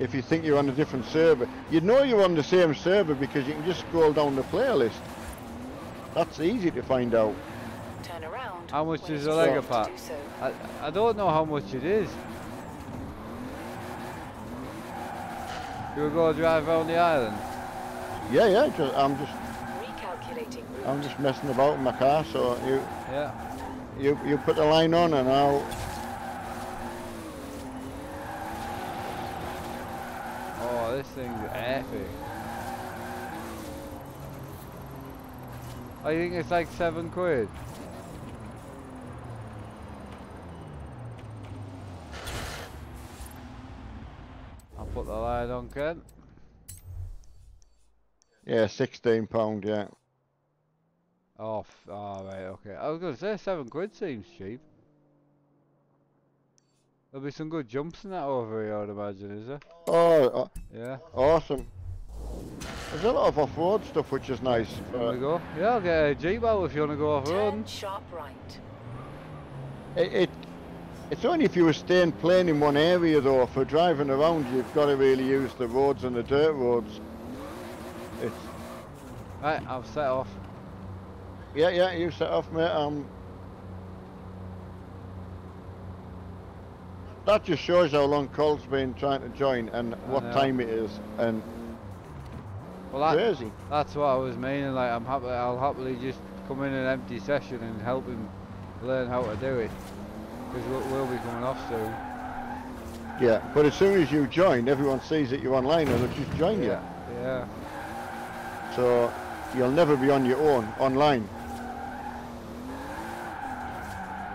If you think you're on a different server, you know you're on the same server because you can just scroll down the player list. That's easy to find out. Turn around. How much is a Lego safe to apart? do so. I, I don't know how much it is. You will go drive around the island. Yeah, yeah. Just, I'm just Recalculating route. I'm just messing about in my car. So you Yeah. you you put the line on and I'll. Oh, this thing's epic. I think it's like seven quid. I'll put the light on, Ken. Yeah, sixteen pound. Yeah. Oh, f- oh, right, okay. I was to say seven quid seems cheap. There'll be some good jumps in that over here, I'd imagine, is there? Oh, uh, Yeah. awesome. There's a lot of off-road stuff which is nice. There Uh, we go. Yeah, I'll get a Jeep out if you want to go off-road. Turn sharp right. It, it it's only if you were staying plain in one area though. For driving around, you've got to really use the roads and the dirt roads. It's Right, I've set off. yeah, yeah. You set off, mate. Um, that just shows how long Cole's been trying to join and what time it is, and Well, that, crazy. that's what I was meaning. Like, I'm happy. I'll happily just come in an empty session and help him learn how to do it. Because we'll, we'll be coming off soon. Yeah, but as soon as you join, everyone sees that you're online and they'll just join you. Yeah. So you'll never be on your own online.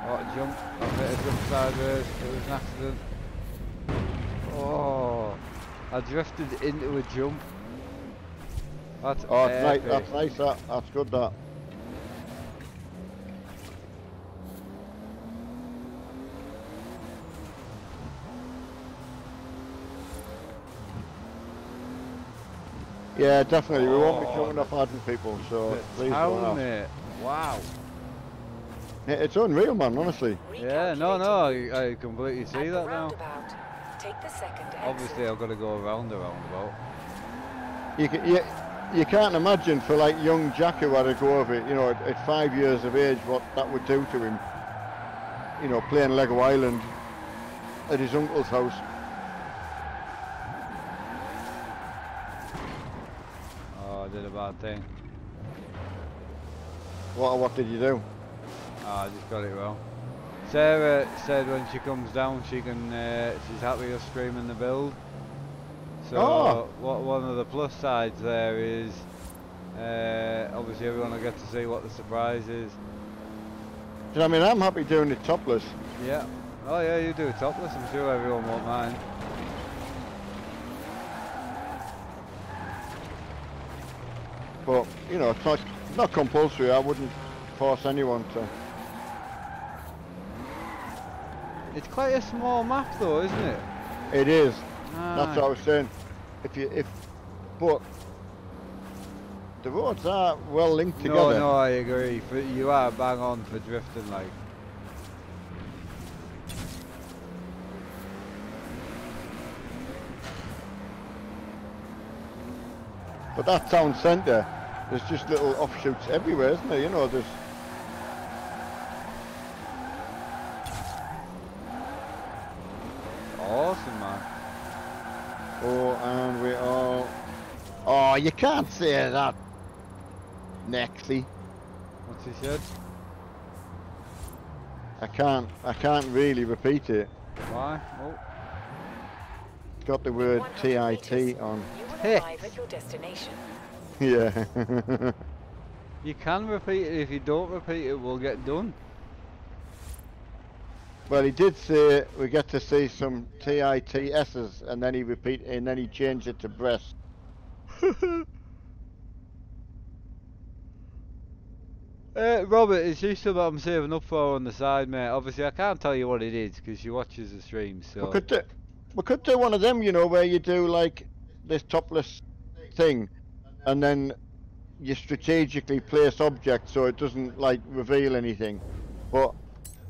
Oh, jump. I jump sideways, it was an accident. Oh, I drifted into a jump. That's oh, epic. Nice, that's nice, that. that's good that. Yeah, definitely. We won't be oh. showing off hiding people, so please don't. Wow. Yeah, It's unreal, man. Honestly. Yeah, no, no, I, I completely see that now. take the second. Obviously, I've got to go around the roundabout. You can, you, you can't imagine for like young Jack who had to go over it, you know, at, at five years of age, what that would do to him. You know, playing Lego Island at his uncle's house. Oh, I did a bad thing. What what did you do? Oh, I just got it wrong. Sarah said when she comes down, she can. Uh, she's happy us streaming the build. So Oh. what one of the plus sides there is, uh, obviously everyone will get to see what the surprise is. Do you know what I mean? I'm happy doing it topless. Yeah. Oh yeah, you do it topless. I'm sure everyone won't mind. But, you know, it's not, not compulsory. I wouldn't force anyone to. It's quite a small map though, isn't it? It is. Ah, That's what I was saying. If you, if, but the roads are well linked No, together. no, I agree. For, you are bang on for drifting, like. But that town centre, there's just little offshoots everywhere, isn't there? You know, there's. Awesome, man. Oh, and we are... Oh, you can't say that. Nexty. What's he said? I can't. I can't really repeat it. Why? Oh. It's got the word TIT on. You will Tick. arrive at your destination. Yeah. You can repeat it. If you don't repeat it, we'll get done. Well, he did say we get to see some TITS's, and then he repeat, and then he changed it to breast. Uh, Robert, it's just something I'm saving up for on the side, mate. Obviously, I can't tell you what it is because she watches the stream. So We could do, we could do one of them, you know, where you do like this topless thing, and then you strategically place objects so it doesn't like reveal anything, but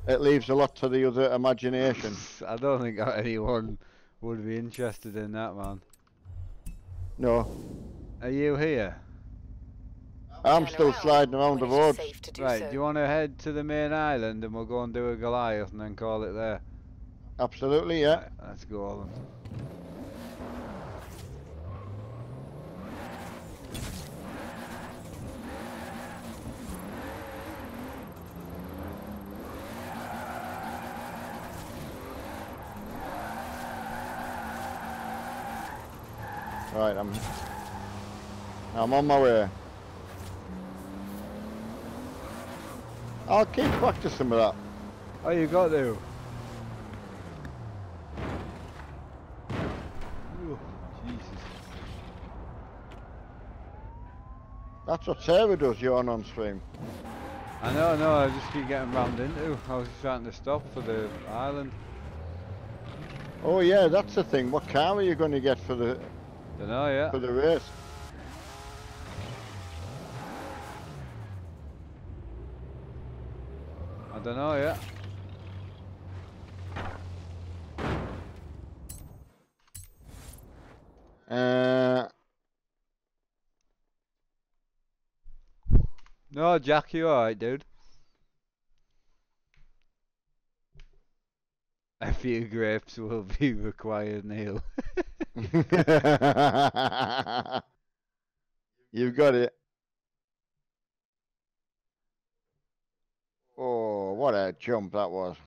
it leaves a lot to the other imagination. I don't think anyone would be interested in that, man. No, Are you here? I'm still around sliding around the when it is roads. safe to do right. so. Do you want to head to the main island and we'll go and do a Goliath and then call it there? Absolutely, yeah. Right, let's go, then. Right, I'm. I'm on my way. I'll keep practicing with that. Oh, you got to. Ooh, Jesus. That's what Sarah does. You're on on stream. I know, I know. I just keep getting rammed into. I was trying to stop for the island. Oh yeah, that's the thing. What car are you going to get for the Don't know yeah. for the race? I don't know yeah. Uh, No, Jack, you alright, dude? A few grapes will be required, Neil. You've got it. Oh, what a jump that was.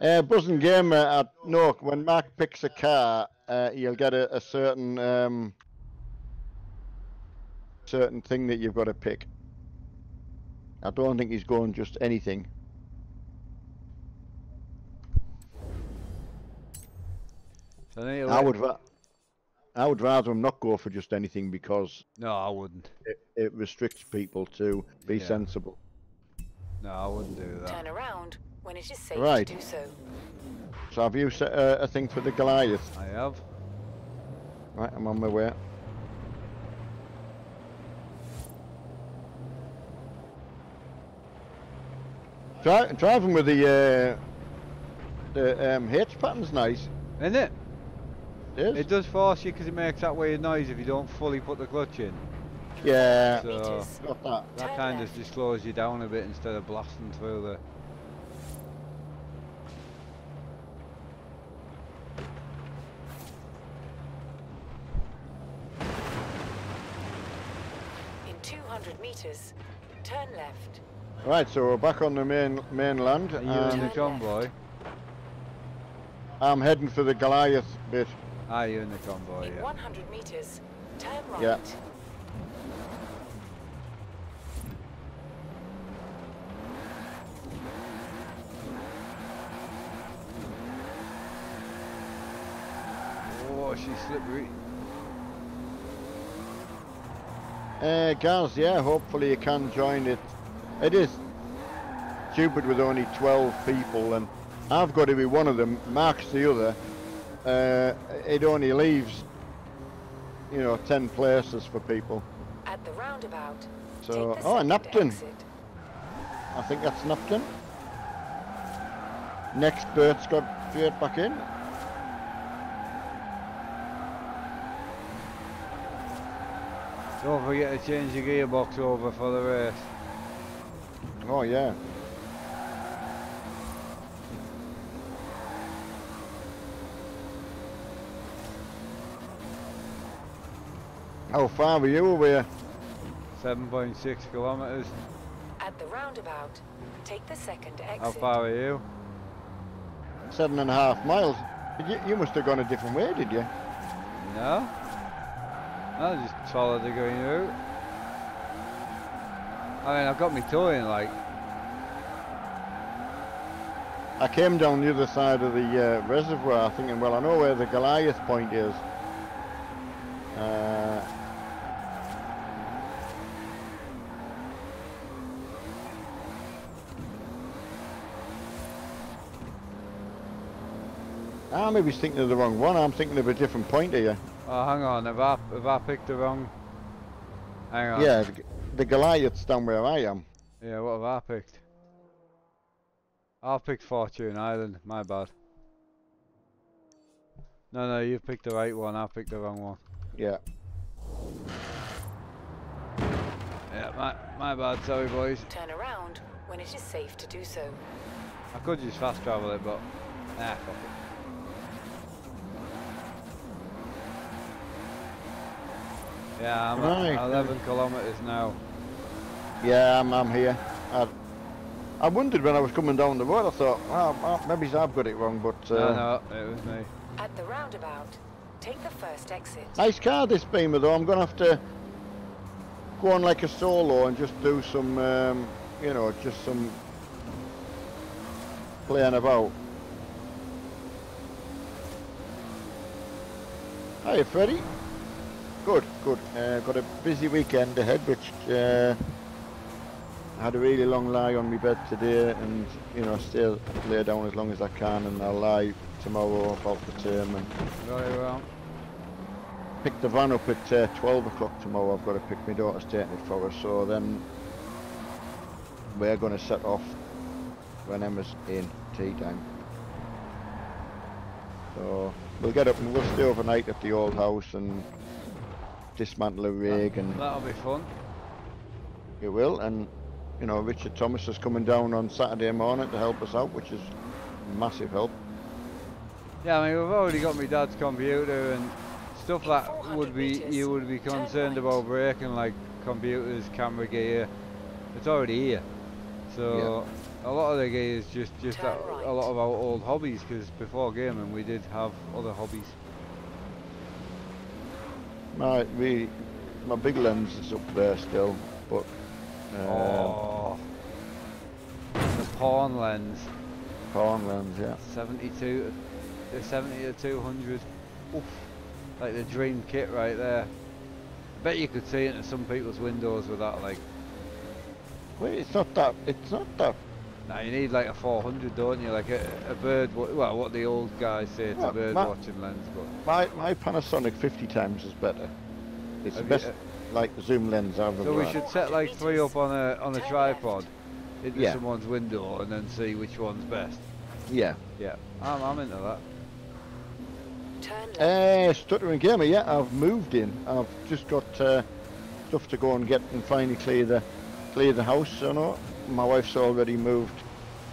Uh, Buzzing Gamer at Nook, when Mark picks a car, uh, you'll get a, a certain um, certain thing that you've got to pick. I don't think he's going just anything. So Neil, I would, I would rather him not go for just anything because No, I wouldn't. it, it restricts people to be Yeah. sensible. No, I wouldn't do that. Turn around when it is safe Right. to do so. So have you set a, a thing for the Goliath? I have. Right, I'm on my way. Dri driving with the uh, the um, H pattern's nice. Isn't it? It is. It does force you because it makes that weird noise if you don't fully put the clutch in. yeah, So got that. that kind of just slows you down a bit instead of blasting through the. In 200 meters, turn left. Right, so we're back on the main mainland. Are you in the and Turn left. convoy? I'm heading for the Goliath bit. Are you in the convoy? In Yeah. 100 meters, turn right. Yeah. Oh, she's slippery. Uh, Gaz, yeah, hopefully you can join it. It is stupid with only 12 people, and I've got to be one of them. Mark's the other. Uh, it only leaves, you know, 10 places for people. At the roundabout, So, the oh, second Napton. exit. I think that's Napton. Next Bert's got straight back in. Don't forget to change your gearbox over for the race. Oh, yeah. How far were you away? 7.6 kilometres. At the roundabout, take the second exit. How far are you? Seven and a half miles. You, you must have gone a different way, did you? No? I just followed the green route. I mean, I've got my toe in, like, I came down the other side of the uh, reservoir thinking, well, I know where the Goliath point is. Uh, I maybe was thinking of the wrong one. I'm thinking of a different point here. oh, hang on, have I, have I picked the wrong... Hang on. Yeah, the, the Goliath's down where I am. Yeah, what have I picked? I've picked Fortune Island, my bad. No, no, you've picked the right one, I've picked the wrong one. Yeah. Yeah, my, my bad, sorry boys. Turn around when it is safe to do so. I could just fast travel it, but... Ah, fuck it. Yeah, I'm Right, at 11 kilometres now. Yeah, I'm, I'm here. I, I wondered when I was coming down the road, I thought, well, well, maybe I've got it wrong, but... Uh, No, no, it was me. At the roundabout, take the first exit. Nice car this Beamer though, I'm gonna have to go on like a solo and just do some, um, you know, just some playing about. Hi Freddie. Good, good. Uh, got a busy weekend ahead, which uh, I had a really long lie on my bed today, and you know, still lay down as long as I can, and I'll lie tomorrow about the term and Very well. pick the van up at uh, 12 o'clock tomorrow. I've got to pick my daughter's taking it for her, so then we're going to set off when Emma's in tea time. So we'll get up and we'll stay overnight at the old house and dismantle a rig and That'll be fun. it will. And you know, Richard Thomas is coming down on Saturday morning to help us out, which is massive help. Yeah, I mean, we've already got my dad's computer and stuff that would be metres, you would be concerned about breaking, like computers, camera gear. It's already here. So a lot of the gear is just just a, right. a lot of our old hobbies because before gaming we did have other hobbies. My we, my big lens is up there still, but um, oh, the pawn lens, pawn lens, yeah. 72, the 70 to 200. Oof, like the dream kit right there. I bet you could see into some people's windows with that, like. Wait, it's not that. It's not that Now you need like a 400, don't you? Like a, a bird. Well, what the old guys say, it's Yeah, a bird ma- watching lens, but. My my Panasonic 50 times is better. It's the Have you- best like zoom lens I've ever So we should set like three up on a on a tripod into Yeah. someone's window and then see which one's best. Yeah. Yeah, I'm, I'm into that. Turn left. Uh, stuttering gamer, yeah, I've moved in. I've just got uh, stuff to go and get and finally clear the clear the house. You know, my wife's already moved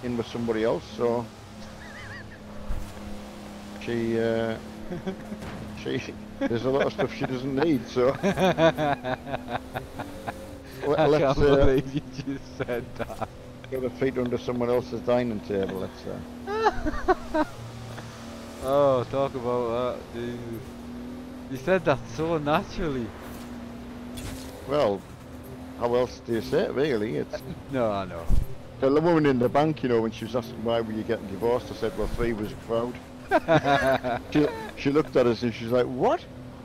in with somebody else, so she uh, she there's a lot of stuff she doesn't need. So let, I let's can't uh, believe you just said that. get her feet under someone else's dining table. Let's uh, Oh, talk about that, Jesus. You said that so naturally. well, how else do you say it? Really, it's. No, I know. The woman in the bank, you know, when she was asking why were you getting divorced, I said, well, three was a crowd. she, she looked at us and she's like, what?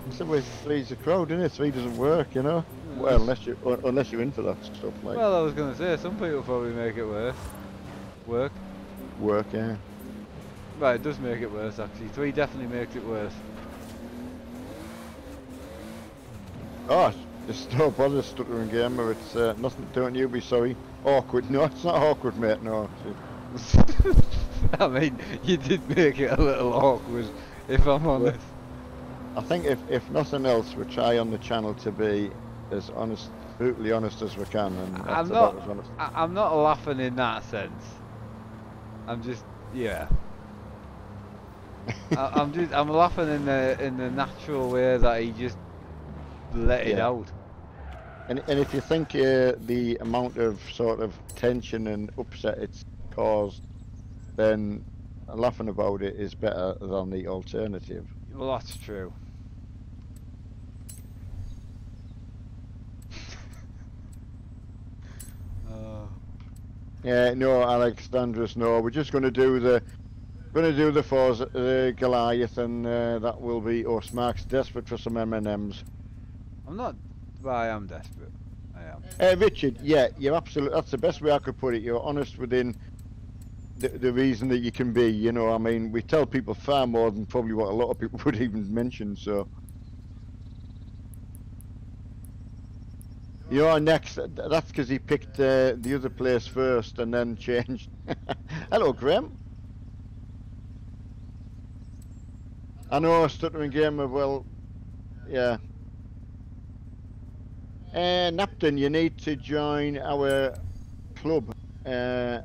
I said, well, three's a crowd, isn't it? Three doesn't work, you know? Well, unless, you, un- unless you're into that stuff, like Well, I was gonna say some people probably make it worse. Work. work, yeah. Right, it does make it worse actually. Three definitely makes it worse. Oh, it's no bother stuttering gamer, it's uh, nothing, don't you be sorry. Awkward, no, it's not awkward, mate, no. I mean, you did make it a little awkward, if I'm honest. I think if, if nothing else, we try on the channel to be as honest, brutally honest as we can, and I'm not. as honest. I, I'm not laughing in that sense. I'm just, yeah. I, I'm just, I'm laughing in the in the natural way that he just let it Yeah. out. And, and if you think uh, the amount of sort of tension and upset it's caused, then laughing about it is better than the alternative. Well, that's true. Yeah, no, Alexandros, no. We're just going to do the, going to do the Forza, uh, Goliath, and uh, that will be us. Mark's desperate for some M and M's. I'm not. Well, I am desperate. I am. Uh, Richard, yeah, you're absolutely. That's the best way I could put it. You're honest within the, the reason that you can be. You know, I mean, we tell people far more than probably what a lot of people would even mention. So. You're next. That's because he picked uh, the other place first and then changed. Hello, Graham. I know, a stuttering gamer. Well, yeah. Uh, Napton, you need to join our club. Uh,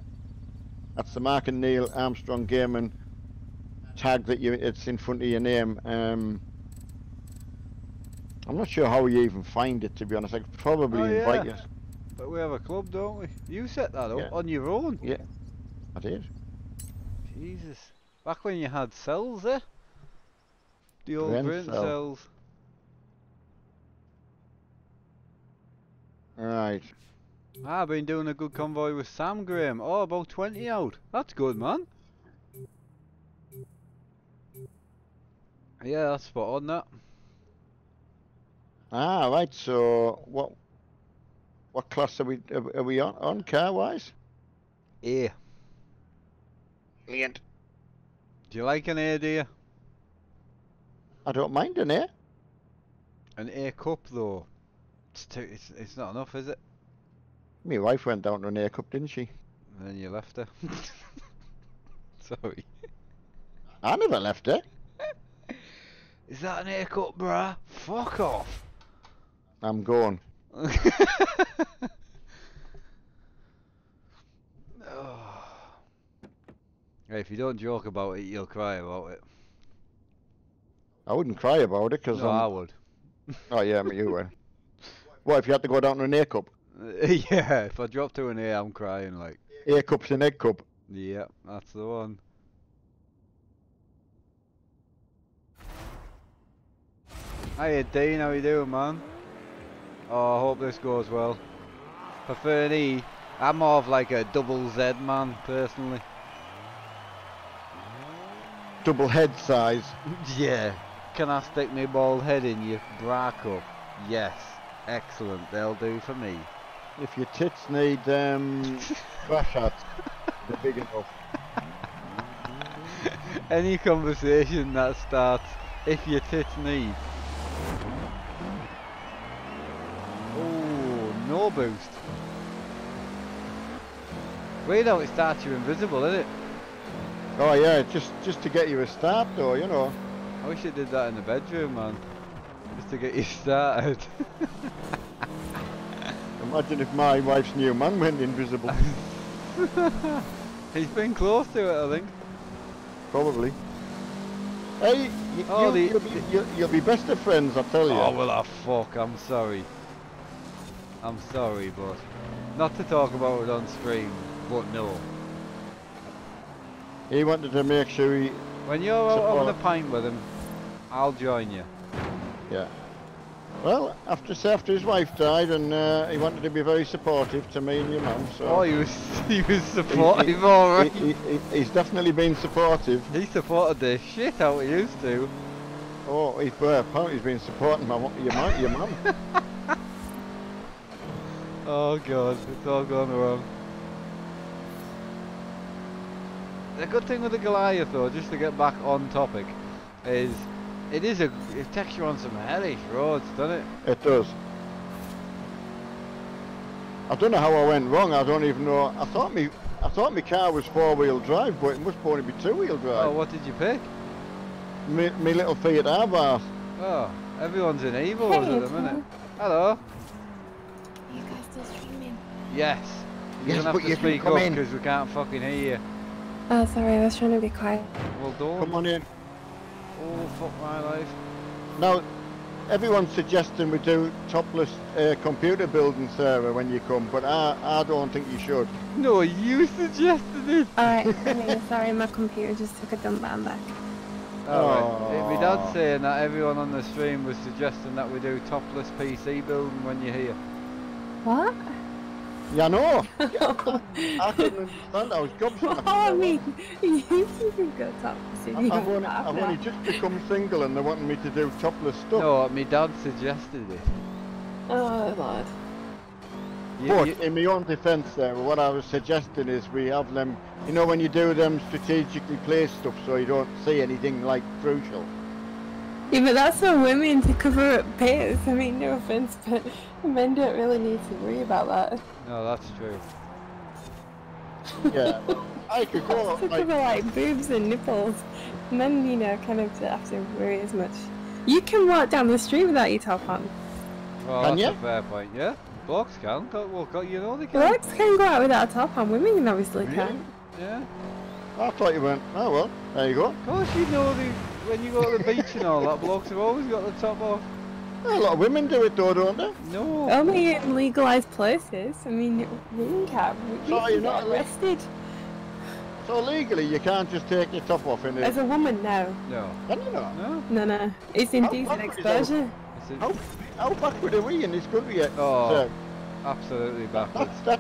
that's the Mark and Neil Armstrong Gaming tag that you it's in front of your name. Um, I'm not sure how you even find it to be honest. I could probably Oh, invite yeah. you. But we have a club, don't we? You set that up Yeah. on your own. Yeah, I did. Jesus. Back when you had cells there. The old Brain brain cell. cells. Right. I've been doing a good convoy with Sam Graham. Oh, about 20 out. That's good, man. Yeah, that's spot on that. Ah, right. So what? What class are we are, are we on on car wise? A. Brilliant. Do you like an A, do you? I don't mind an A. An A cup, though. It's, too, it's, it's not enough, is it? My wife went down to an A cup, didn't she? And then you left her. Sorry. I never left her. Is that an cup, bruh? Fuck off. I'm going. Oh. Hey, if you don't joke about it, you'll cry about it. I wouldn't cry about it because No, I would. Oh yeah, but you were. What if you had to go down to an A cup? yeah, if I drop to an A, I'm crying like. A cup's an egg cup. Yeah, that's the one. Hiya Dean, how you doing man? Oh, I hope this goes well. Prefer an E. I'm more of like a double Z man, personally. Double head size. Yeah. Can I stick my bald head in your bra cup? Yes. Excellent, they'll do for me. If your tits need um, crash hats. They're big enough. Any conversation that starts, if your tits need. Oh, no boost. Wait out, it starts you invisible, isn't it? Oh yeah, just just to get you a start though, you know. I wish it did that in the bedroom, man. To get you started. Imagine if my wife's new man went invisible. He's been close to it, I think. Probably. Hey, you, Oh, you, will be, be best of friends, I tell you. Oh, well, ah, fuck, I'm sorry. I'm sorry, but not to talk about it on stream, but no. He wanted to make sure he, When you're out having a pint with him, I'll join you. Yeah. Well, after after his wife died, and uh, he wanted to be very supportive to me and your mum, so Oh, he was he was he- supportive, alright. he, he, he's definitely been supportive. He supported the shit out he used to. Oh, he's well, apparently he's been supporting my your mum. Your mum. Oh god, it's all gone wrong. The good thing with the Goliath though, just to get back on topic, is it is a it takes you on some hellish roads, doesn't it? It does. I don't know how I went wrong. I don't even know. I thought me, I thought my car was four wheel drive, but it must only be two wheel drive. Oh, what did you pick? Me, me little Fiat Abarth. Oh, everyone's in Evos Hey, at the it's minute. Mel. Hello. You guys still streaming? Yes. You're Yes, gonna but have you to can speak come up in. because we can't fucking hear you. Oh, sorry, I was trying to be quiet. Well done. Come on in. Oh fuck my life. Now, everyone's suggesting we do topless uh, computer building, Sarah, when you come, but I, I don't think you should. No, you suggested it. Alright, okay, sorry, my computer just took a dump and I'm back. Alright. My dad's Aw. saying that everyone on the stream was suggesting that we do topless PC building when you're here. What? Yeah, no. I couldn't understand. I was gobsmacked. oh, I mean, you can go top the I've, I've only, I've only just become single and they wanted me to do topless stuff. No, my dad suggested it. Oh, Lord. You, But you- in my own defence there, what I was suggesting is we have them, you know when you do them strategically placed stuff so you don't see anything like crucial. Yeah, but that's for women to cover up pits. I mean, no offense, but men don't really need to worry about that. no, that's true. Yeah, well, I could go to like, cover like boobs and nipples. Men, you know, kind of don't have to worry as much. You can walk down the street without your top on. Well, Can that's ya? a fair point. Yeah, blokes can. Got, well, got, you know they can. Blokes can go out without a top on. Women can obviously Really? can't. Yeah. I thought you went, oh well, there you go. Of course, you know the when you go to the beach and all that, blokes have always got the top off. A lot of women do it though, don't they? No. Only in legalized places. I mean, women can't. We So can you're get not allowed- arrested. So legally you can't just take your top off in it. As a woman, no. No. Can you not? No. No, no. It's How indecent backward exposure. It's How, how backward are we in this country yet? Oh. sir? absolutely backwards. That's, that,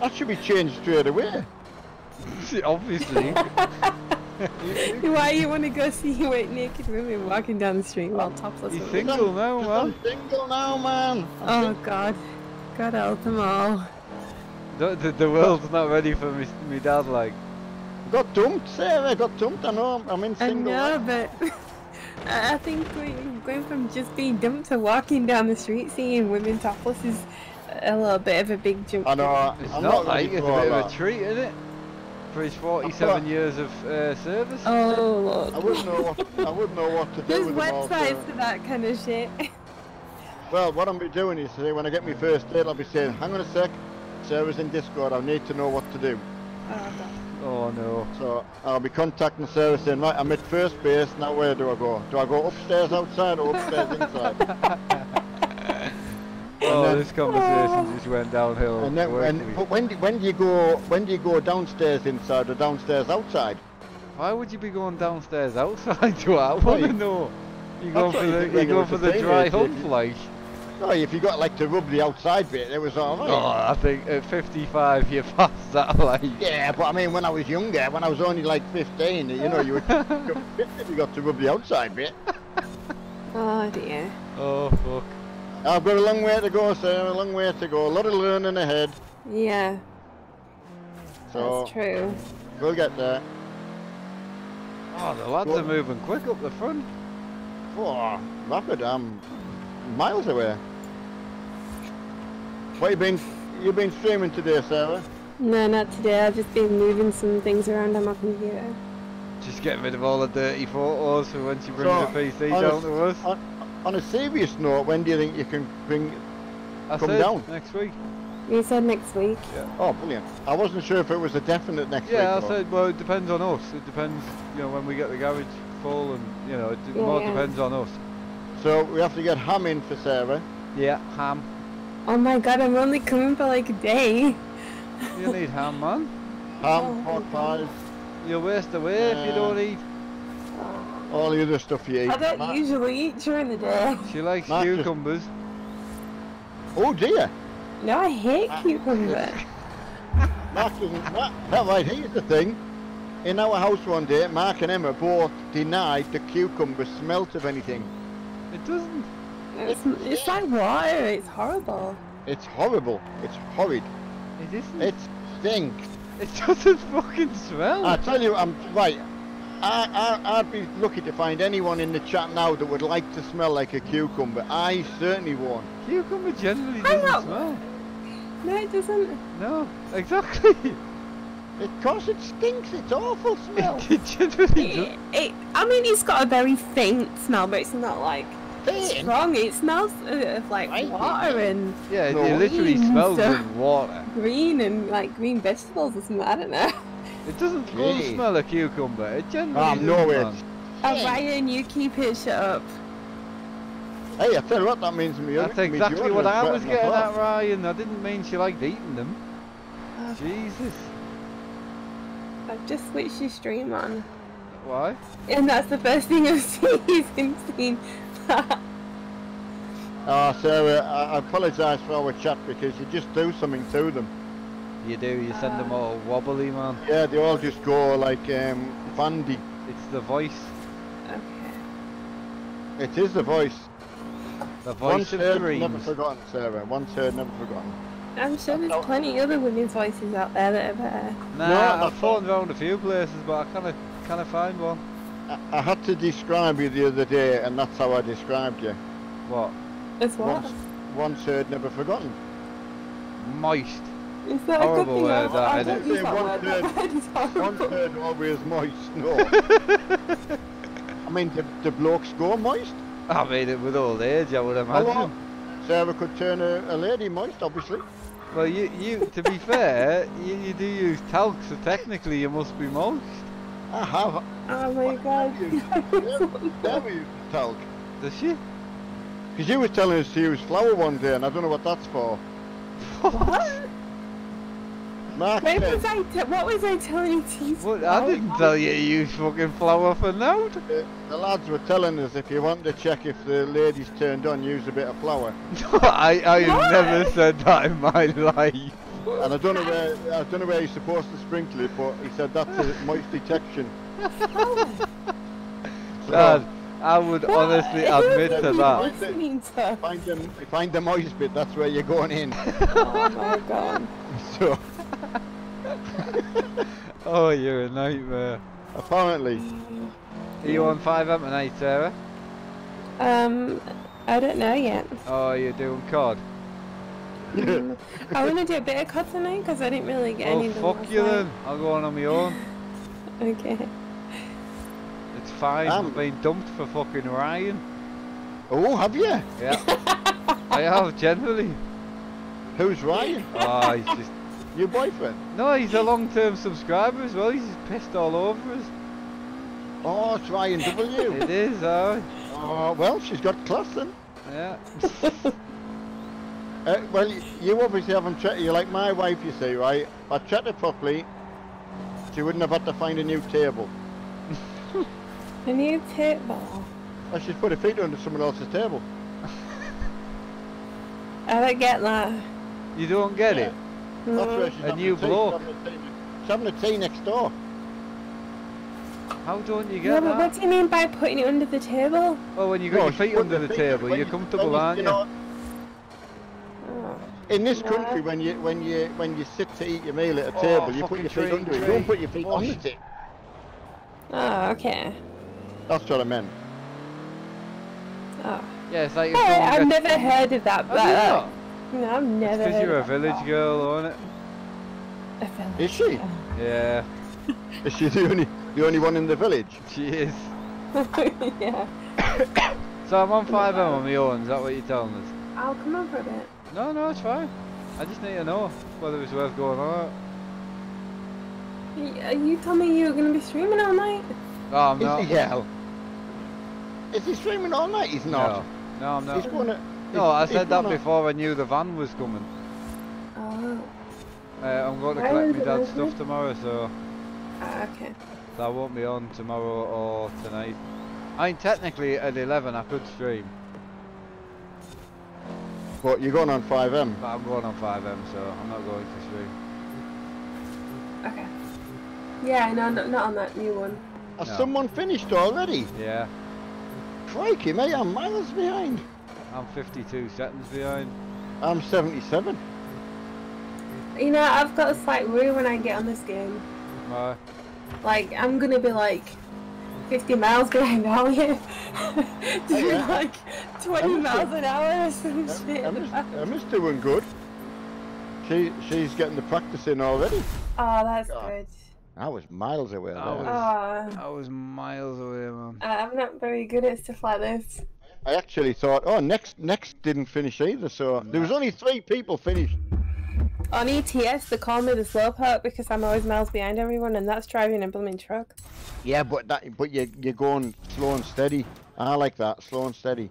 that should be changed straight away. Obviously. Why you want to go see white naked women walking down the street while topless? He's women? single now, man. I'm single now, man. Oh. God, God help them all. The, the, the world's not ready for me, me dad, like. Got dumped, Sarah. Got dumped. I know. I'm- I'm in I know, life. but I I think going, going from just being dumped to walking down the street seeing women topless is a little bit of a big jump. I know. It's I'm not not like it's a bit of a treat, isn't it? For his 47 years of uh, service. Oh Lord. I wouldn't know what I wouldn't know what to do There's with them all, websites for that kind of shit. Well, what I'm be doing is say when I get my first date, I'll be saying, "Hang on a sec, Sarah's in Discord. I need to know what to do." Oh, Oh no. So I'll be contacting service saying, "Right, I'm at first base. Now where do I go? Do I go upstairs outside or upstairs inside?" Oh, then- this conversation just went downhill. And then, quickly. when, but when do, when do you go when do you go downstairs inside or downstairs outside? Why would you be going downstairs outside to I want to you- know. You That's going for the you when going for a the dry teenager, hunt you- like? Oh, if you got like to rub the outside bit, it was all right. Oh, I think at 55 you're past that like. Yeah, but I mean, when I was younger, when I was only like 15, you know, you were you were fit if you got to rub the outside bit. Oh dear. Oh fuck. I've got a long way to go, sir, a long way to go. A lot of learning ahead. Yeah. So That's true. we'll get there. Oh, the lads Well- are moving quick up the front. Oh, rapid. I'm miles away. What you been? You been streaming today, Sarah? No, not today. I've just been moving some things around on my computer. Just getting rid of all the dirty photos for when she brings So, the PC down to us. On, on a serious note, when do you think you can bring? I come said down. next week. You said next week. Yeah. Oh, brilliant! I wasn't sure if it was a definite next Yeah, I week. or- said, well, it depends on us. It depends, you know, when we get the garage full and, you know, it d- Yeah, more yeah. depends on us. So we have to get ham in for Sarah. Yeah, ham. Oh my god, I'm only coming for like a day. You need ham, man. Ham, Oh, pork pies, You'll waste away if you Uh, don't eat. All the other stuff you eat. I don't Ma- usually eat during the day. She likes Mark just- cucumbers. Oh dear! No, I hate cucumbers. Mark doesn't. Mark, that right, here's the thing. In our house one day, Mark and Emma both denied the cucumber smelt of anything. It doesn't. It's, it's like water. It's horrible. It's horrible. It's horrid. It isn't. It stinks. It doesn't fucking smell. I tell you, I'm right. I, I, I'd be lucky to find anyone in the chat now that would like to smell like a cucumber. I certainly won't. Cucumber generally doesn't on. smell. No, it doesn't. No, exactly. Because it stinks. It's awful smell. It, it generally It, does. it, I mean, it's got a very faint smell, but it's not like Faint? strong. It smells uh, of like I- water and Yeah, it, No. it literally smells so- of water. green and like green vegetables or something. I don't know. It doesn't full Really? smell of cucumber. It generally Ah, doesn't, no, man. it's. Oh, Ryan, you keep it shut up. Hey, I tell you what, that means me. That's exactly what I was getting at, Ryan. I didn't mean she liked eating them. Oh. Jesus. I've just switched your stream on, Why? and that's the first thing I've seen since seen that. Ah, Sarah, I, I apologise for our chat because you just do something to them. You do, you send them all wobbly, man. Yeah, they all just go like um, Vandy. It's the voice. Okay. It is the voice. The Once voice of heard, never forgotten, Sarah. Once heard, never forgotten. I'm sure there's plenty other women's voices out there that are better. Nah, No, I've that's phoned around a few places, but I can't, can't find one. I, I had to describe you the other day, and that's how I described you. What? As what? Once, once heard, never forgotten. Moist. Is that Horrible a good word, thing? that, I, I don't use that One word. third- That word is Once horrible. heard, always moist. No. I mean, the, the blokes go moist. I mean it with old age, I would Hello. imagine. Sarah could turn a, a lady moist, obviously. Well, you, you, to be fair, you, you do use talc, so technically you must be moist. I have. Oh my god. Never used talc. Does she? Because you was telling us to use flour one day, and I don't know what that's for. what? Mark Where was I? T- what was I telling you to use? What, I didn't tell you you use fucking flour for now. uh, the lads were telling us if you want to check if the lady's turned on, use a bit of flour. I, I have never said that in my life. And I don't know where I don't know where he's supposed to sprinkle it, but he said that's a moist detection. So, Dad, I would honestly admit to that. listening to? find them, find the moist bit. That's where you're going in. Oh my god. So Oh, you're a nightmare. apparently, Are you on FiveM tonight, Sarah? Um, I don't know yet. Oh, you're doing COD? Um, I want to do a bit of COD tonight because I didn't really get Oh, any. done fuck last you night. then. I'll go on on my own. Okay. It's fine. Um. I've been dumped for fucking Ryan. oh, have you? Yeah. I have, generally. Who's Ryan? Oh, he's just... Your boyfriend? No, he's a long-term subscriber as well. He's pissed all over us. Oh, it's Ryan W. It is, aye. oh, well, she's got class then. Yeah. Uh, well, you obviously haven't checked. You're like my wife, you see, right? If I checked it properly, she wouldn't have had to find a new table. A new table. I should put her feet under someone else's table. I don't get that. You don't get it? That's where she's A having new tea. bloke. She's having a tea- She's having a tea next door. How don't you Yeah, get but what do you mean by putting it under the table? Well, when you got No, your feet under her the feet table, you're you- comfortable, when aren't you? know. In this country, when you when you when you sit to eat your meal at a Oh, table, you put your feet tree, under it. You don't put your feet on Wash. the table. Oh, okay. That's what I meant. Oh. Yeah, it's like Hey, I've never heard of that. Have But you uh, not? No, I've never. Because you're a of that village girl, aren't it? A village Is she? girl. Yeah, Is she the only the only one in the village? she is. yeah. So I'm on FiveM on my own, is that what you're telling us? I'll come over a bit. No, no, it's fine. I just need to know whether it's worth going on or not. Y- uh, You told me you were going to be streaming all night. No, I'm Is not. he? Yeah. Is he streaming all night? He's not. No, no, I'm not. He's not. going to. No, I said that before I knew the van was coming. Oh. Uh, I'm going to collect my dad's open? stuff tomorrow, so, Ah, okay. so I won't be on tomorrow or tonight. I mean, technically at 11 I could stream, But you're going on FiveM. but I'm going on FiveM, so I'm not going to stream. Okay. Yeah, no, no, not on that new one. Has No. someone finished already? Yeah, Crikey, mate, I'm miles behind. I'm 52 seconds behind. I'm 77. You know, I've got a slight worry when I get on this game. Uh, Like, I'm gonna be like 50 miles behind, aren't you? Doing yeah. like 20 I'm miles sure- an hour or some shit. Emma's, Emma's doing good. She she's getting the practice in already. Oh, that's God. good. I was miles away I was- Oh, I was miles away, man. I'm not very good at stuff like this. I actually thought, oh, next next didn't finish either. So there was only three people finished. On ETS, they call me the slowpoke because I'm always miles behind everyone, and that's driving a blooming truck. Yeah, but that but you you're going slow and steady. I like that, slow and steady.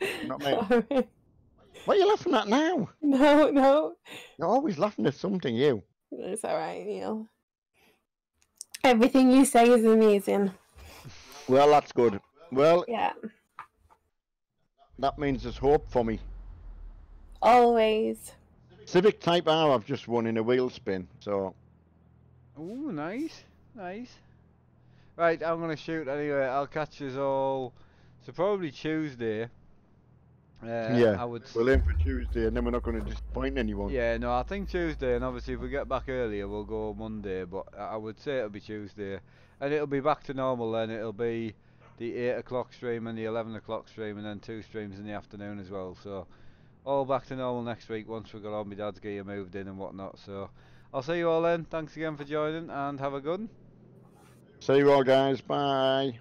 Not me. What are you laughing at now? no, no. You're always laughing at something, you. It's alright, Neil. Everything you say is amazing. Well, that's good. Well, Yeah. that means there's hope for me. Always. Civic Type R I've just won in a wheel spin, so Ooh, nice, nice. Right, I'm gonna shoot anyway. I'll catch us all. So probably Tuesday. Uh, yeah. I would. s- We'll aim for Tuesday, and then we're not going to disappoint anyone. Yeah, no, I think Tuesday, and obviously if we get back earlier, we'll go Monday. But I I would say it'll be Tuesday, and it'll be back to normal then. It'll be the eight o'clock stream and the eleven o'clock stream, and then two streams in the afternoon as well. So all back to normal next week once we've got all my dad's gear moved in and whatnot. So I'll see you all then. Thanks again for joining, and have a good. one. See you all, guys. Bye.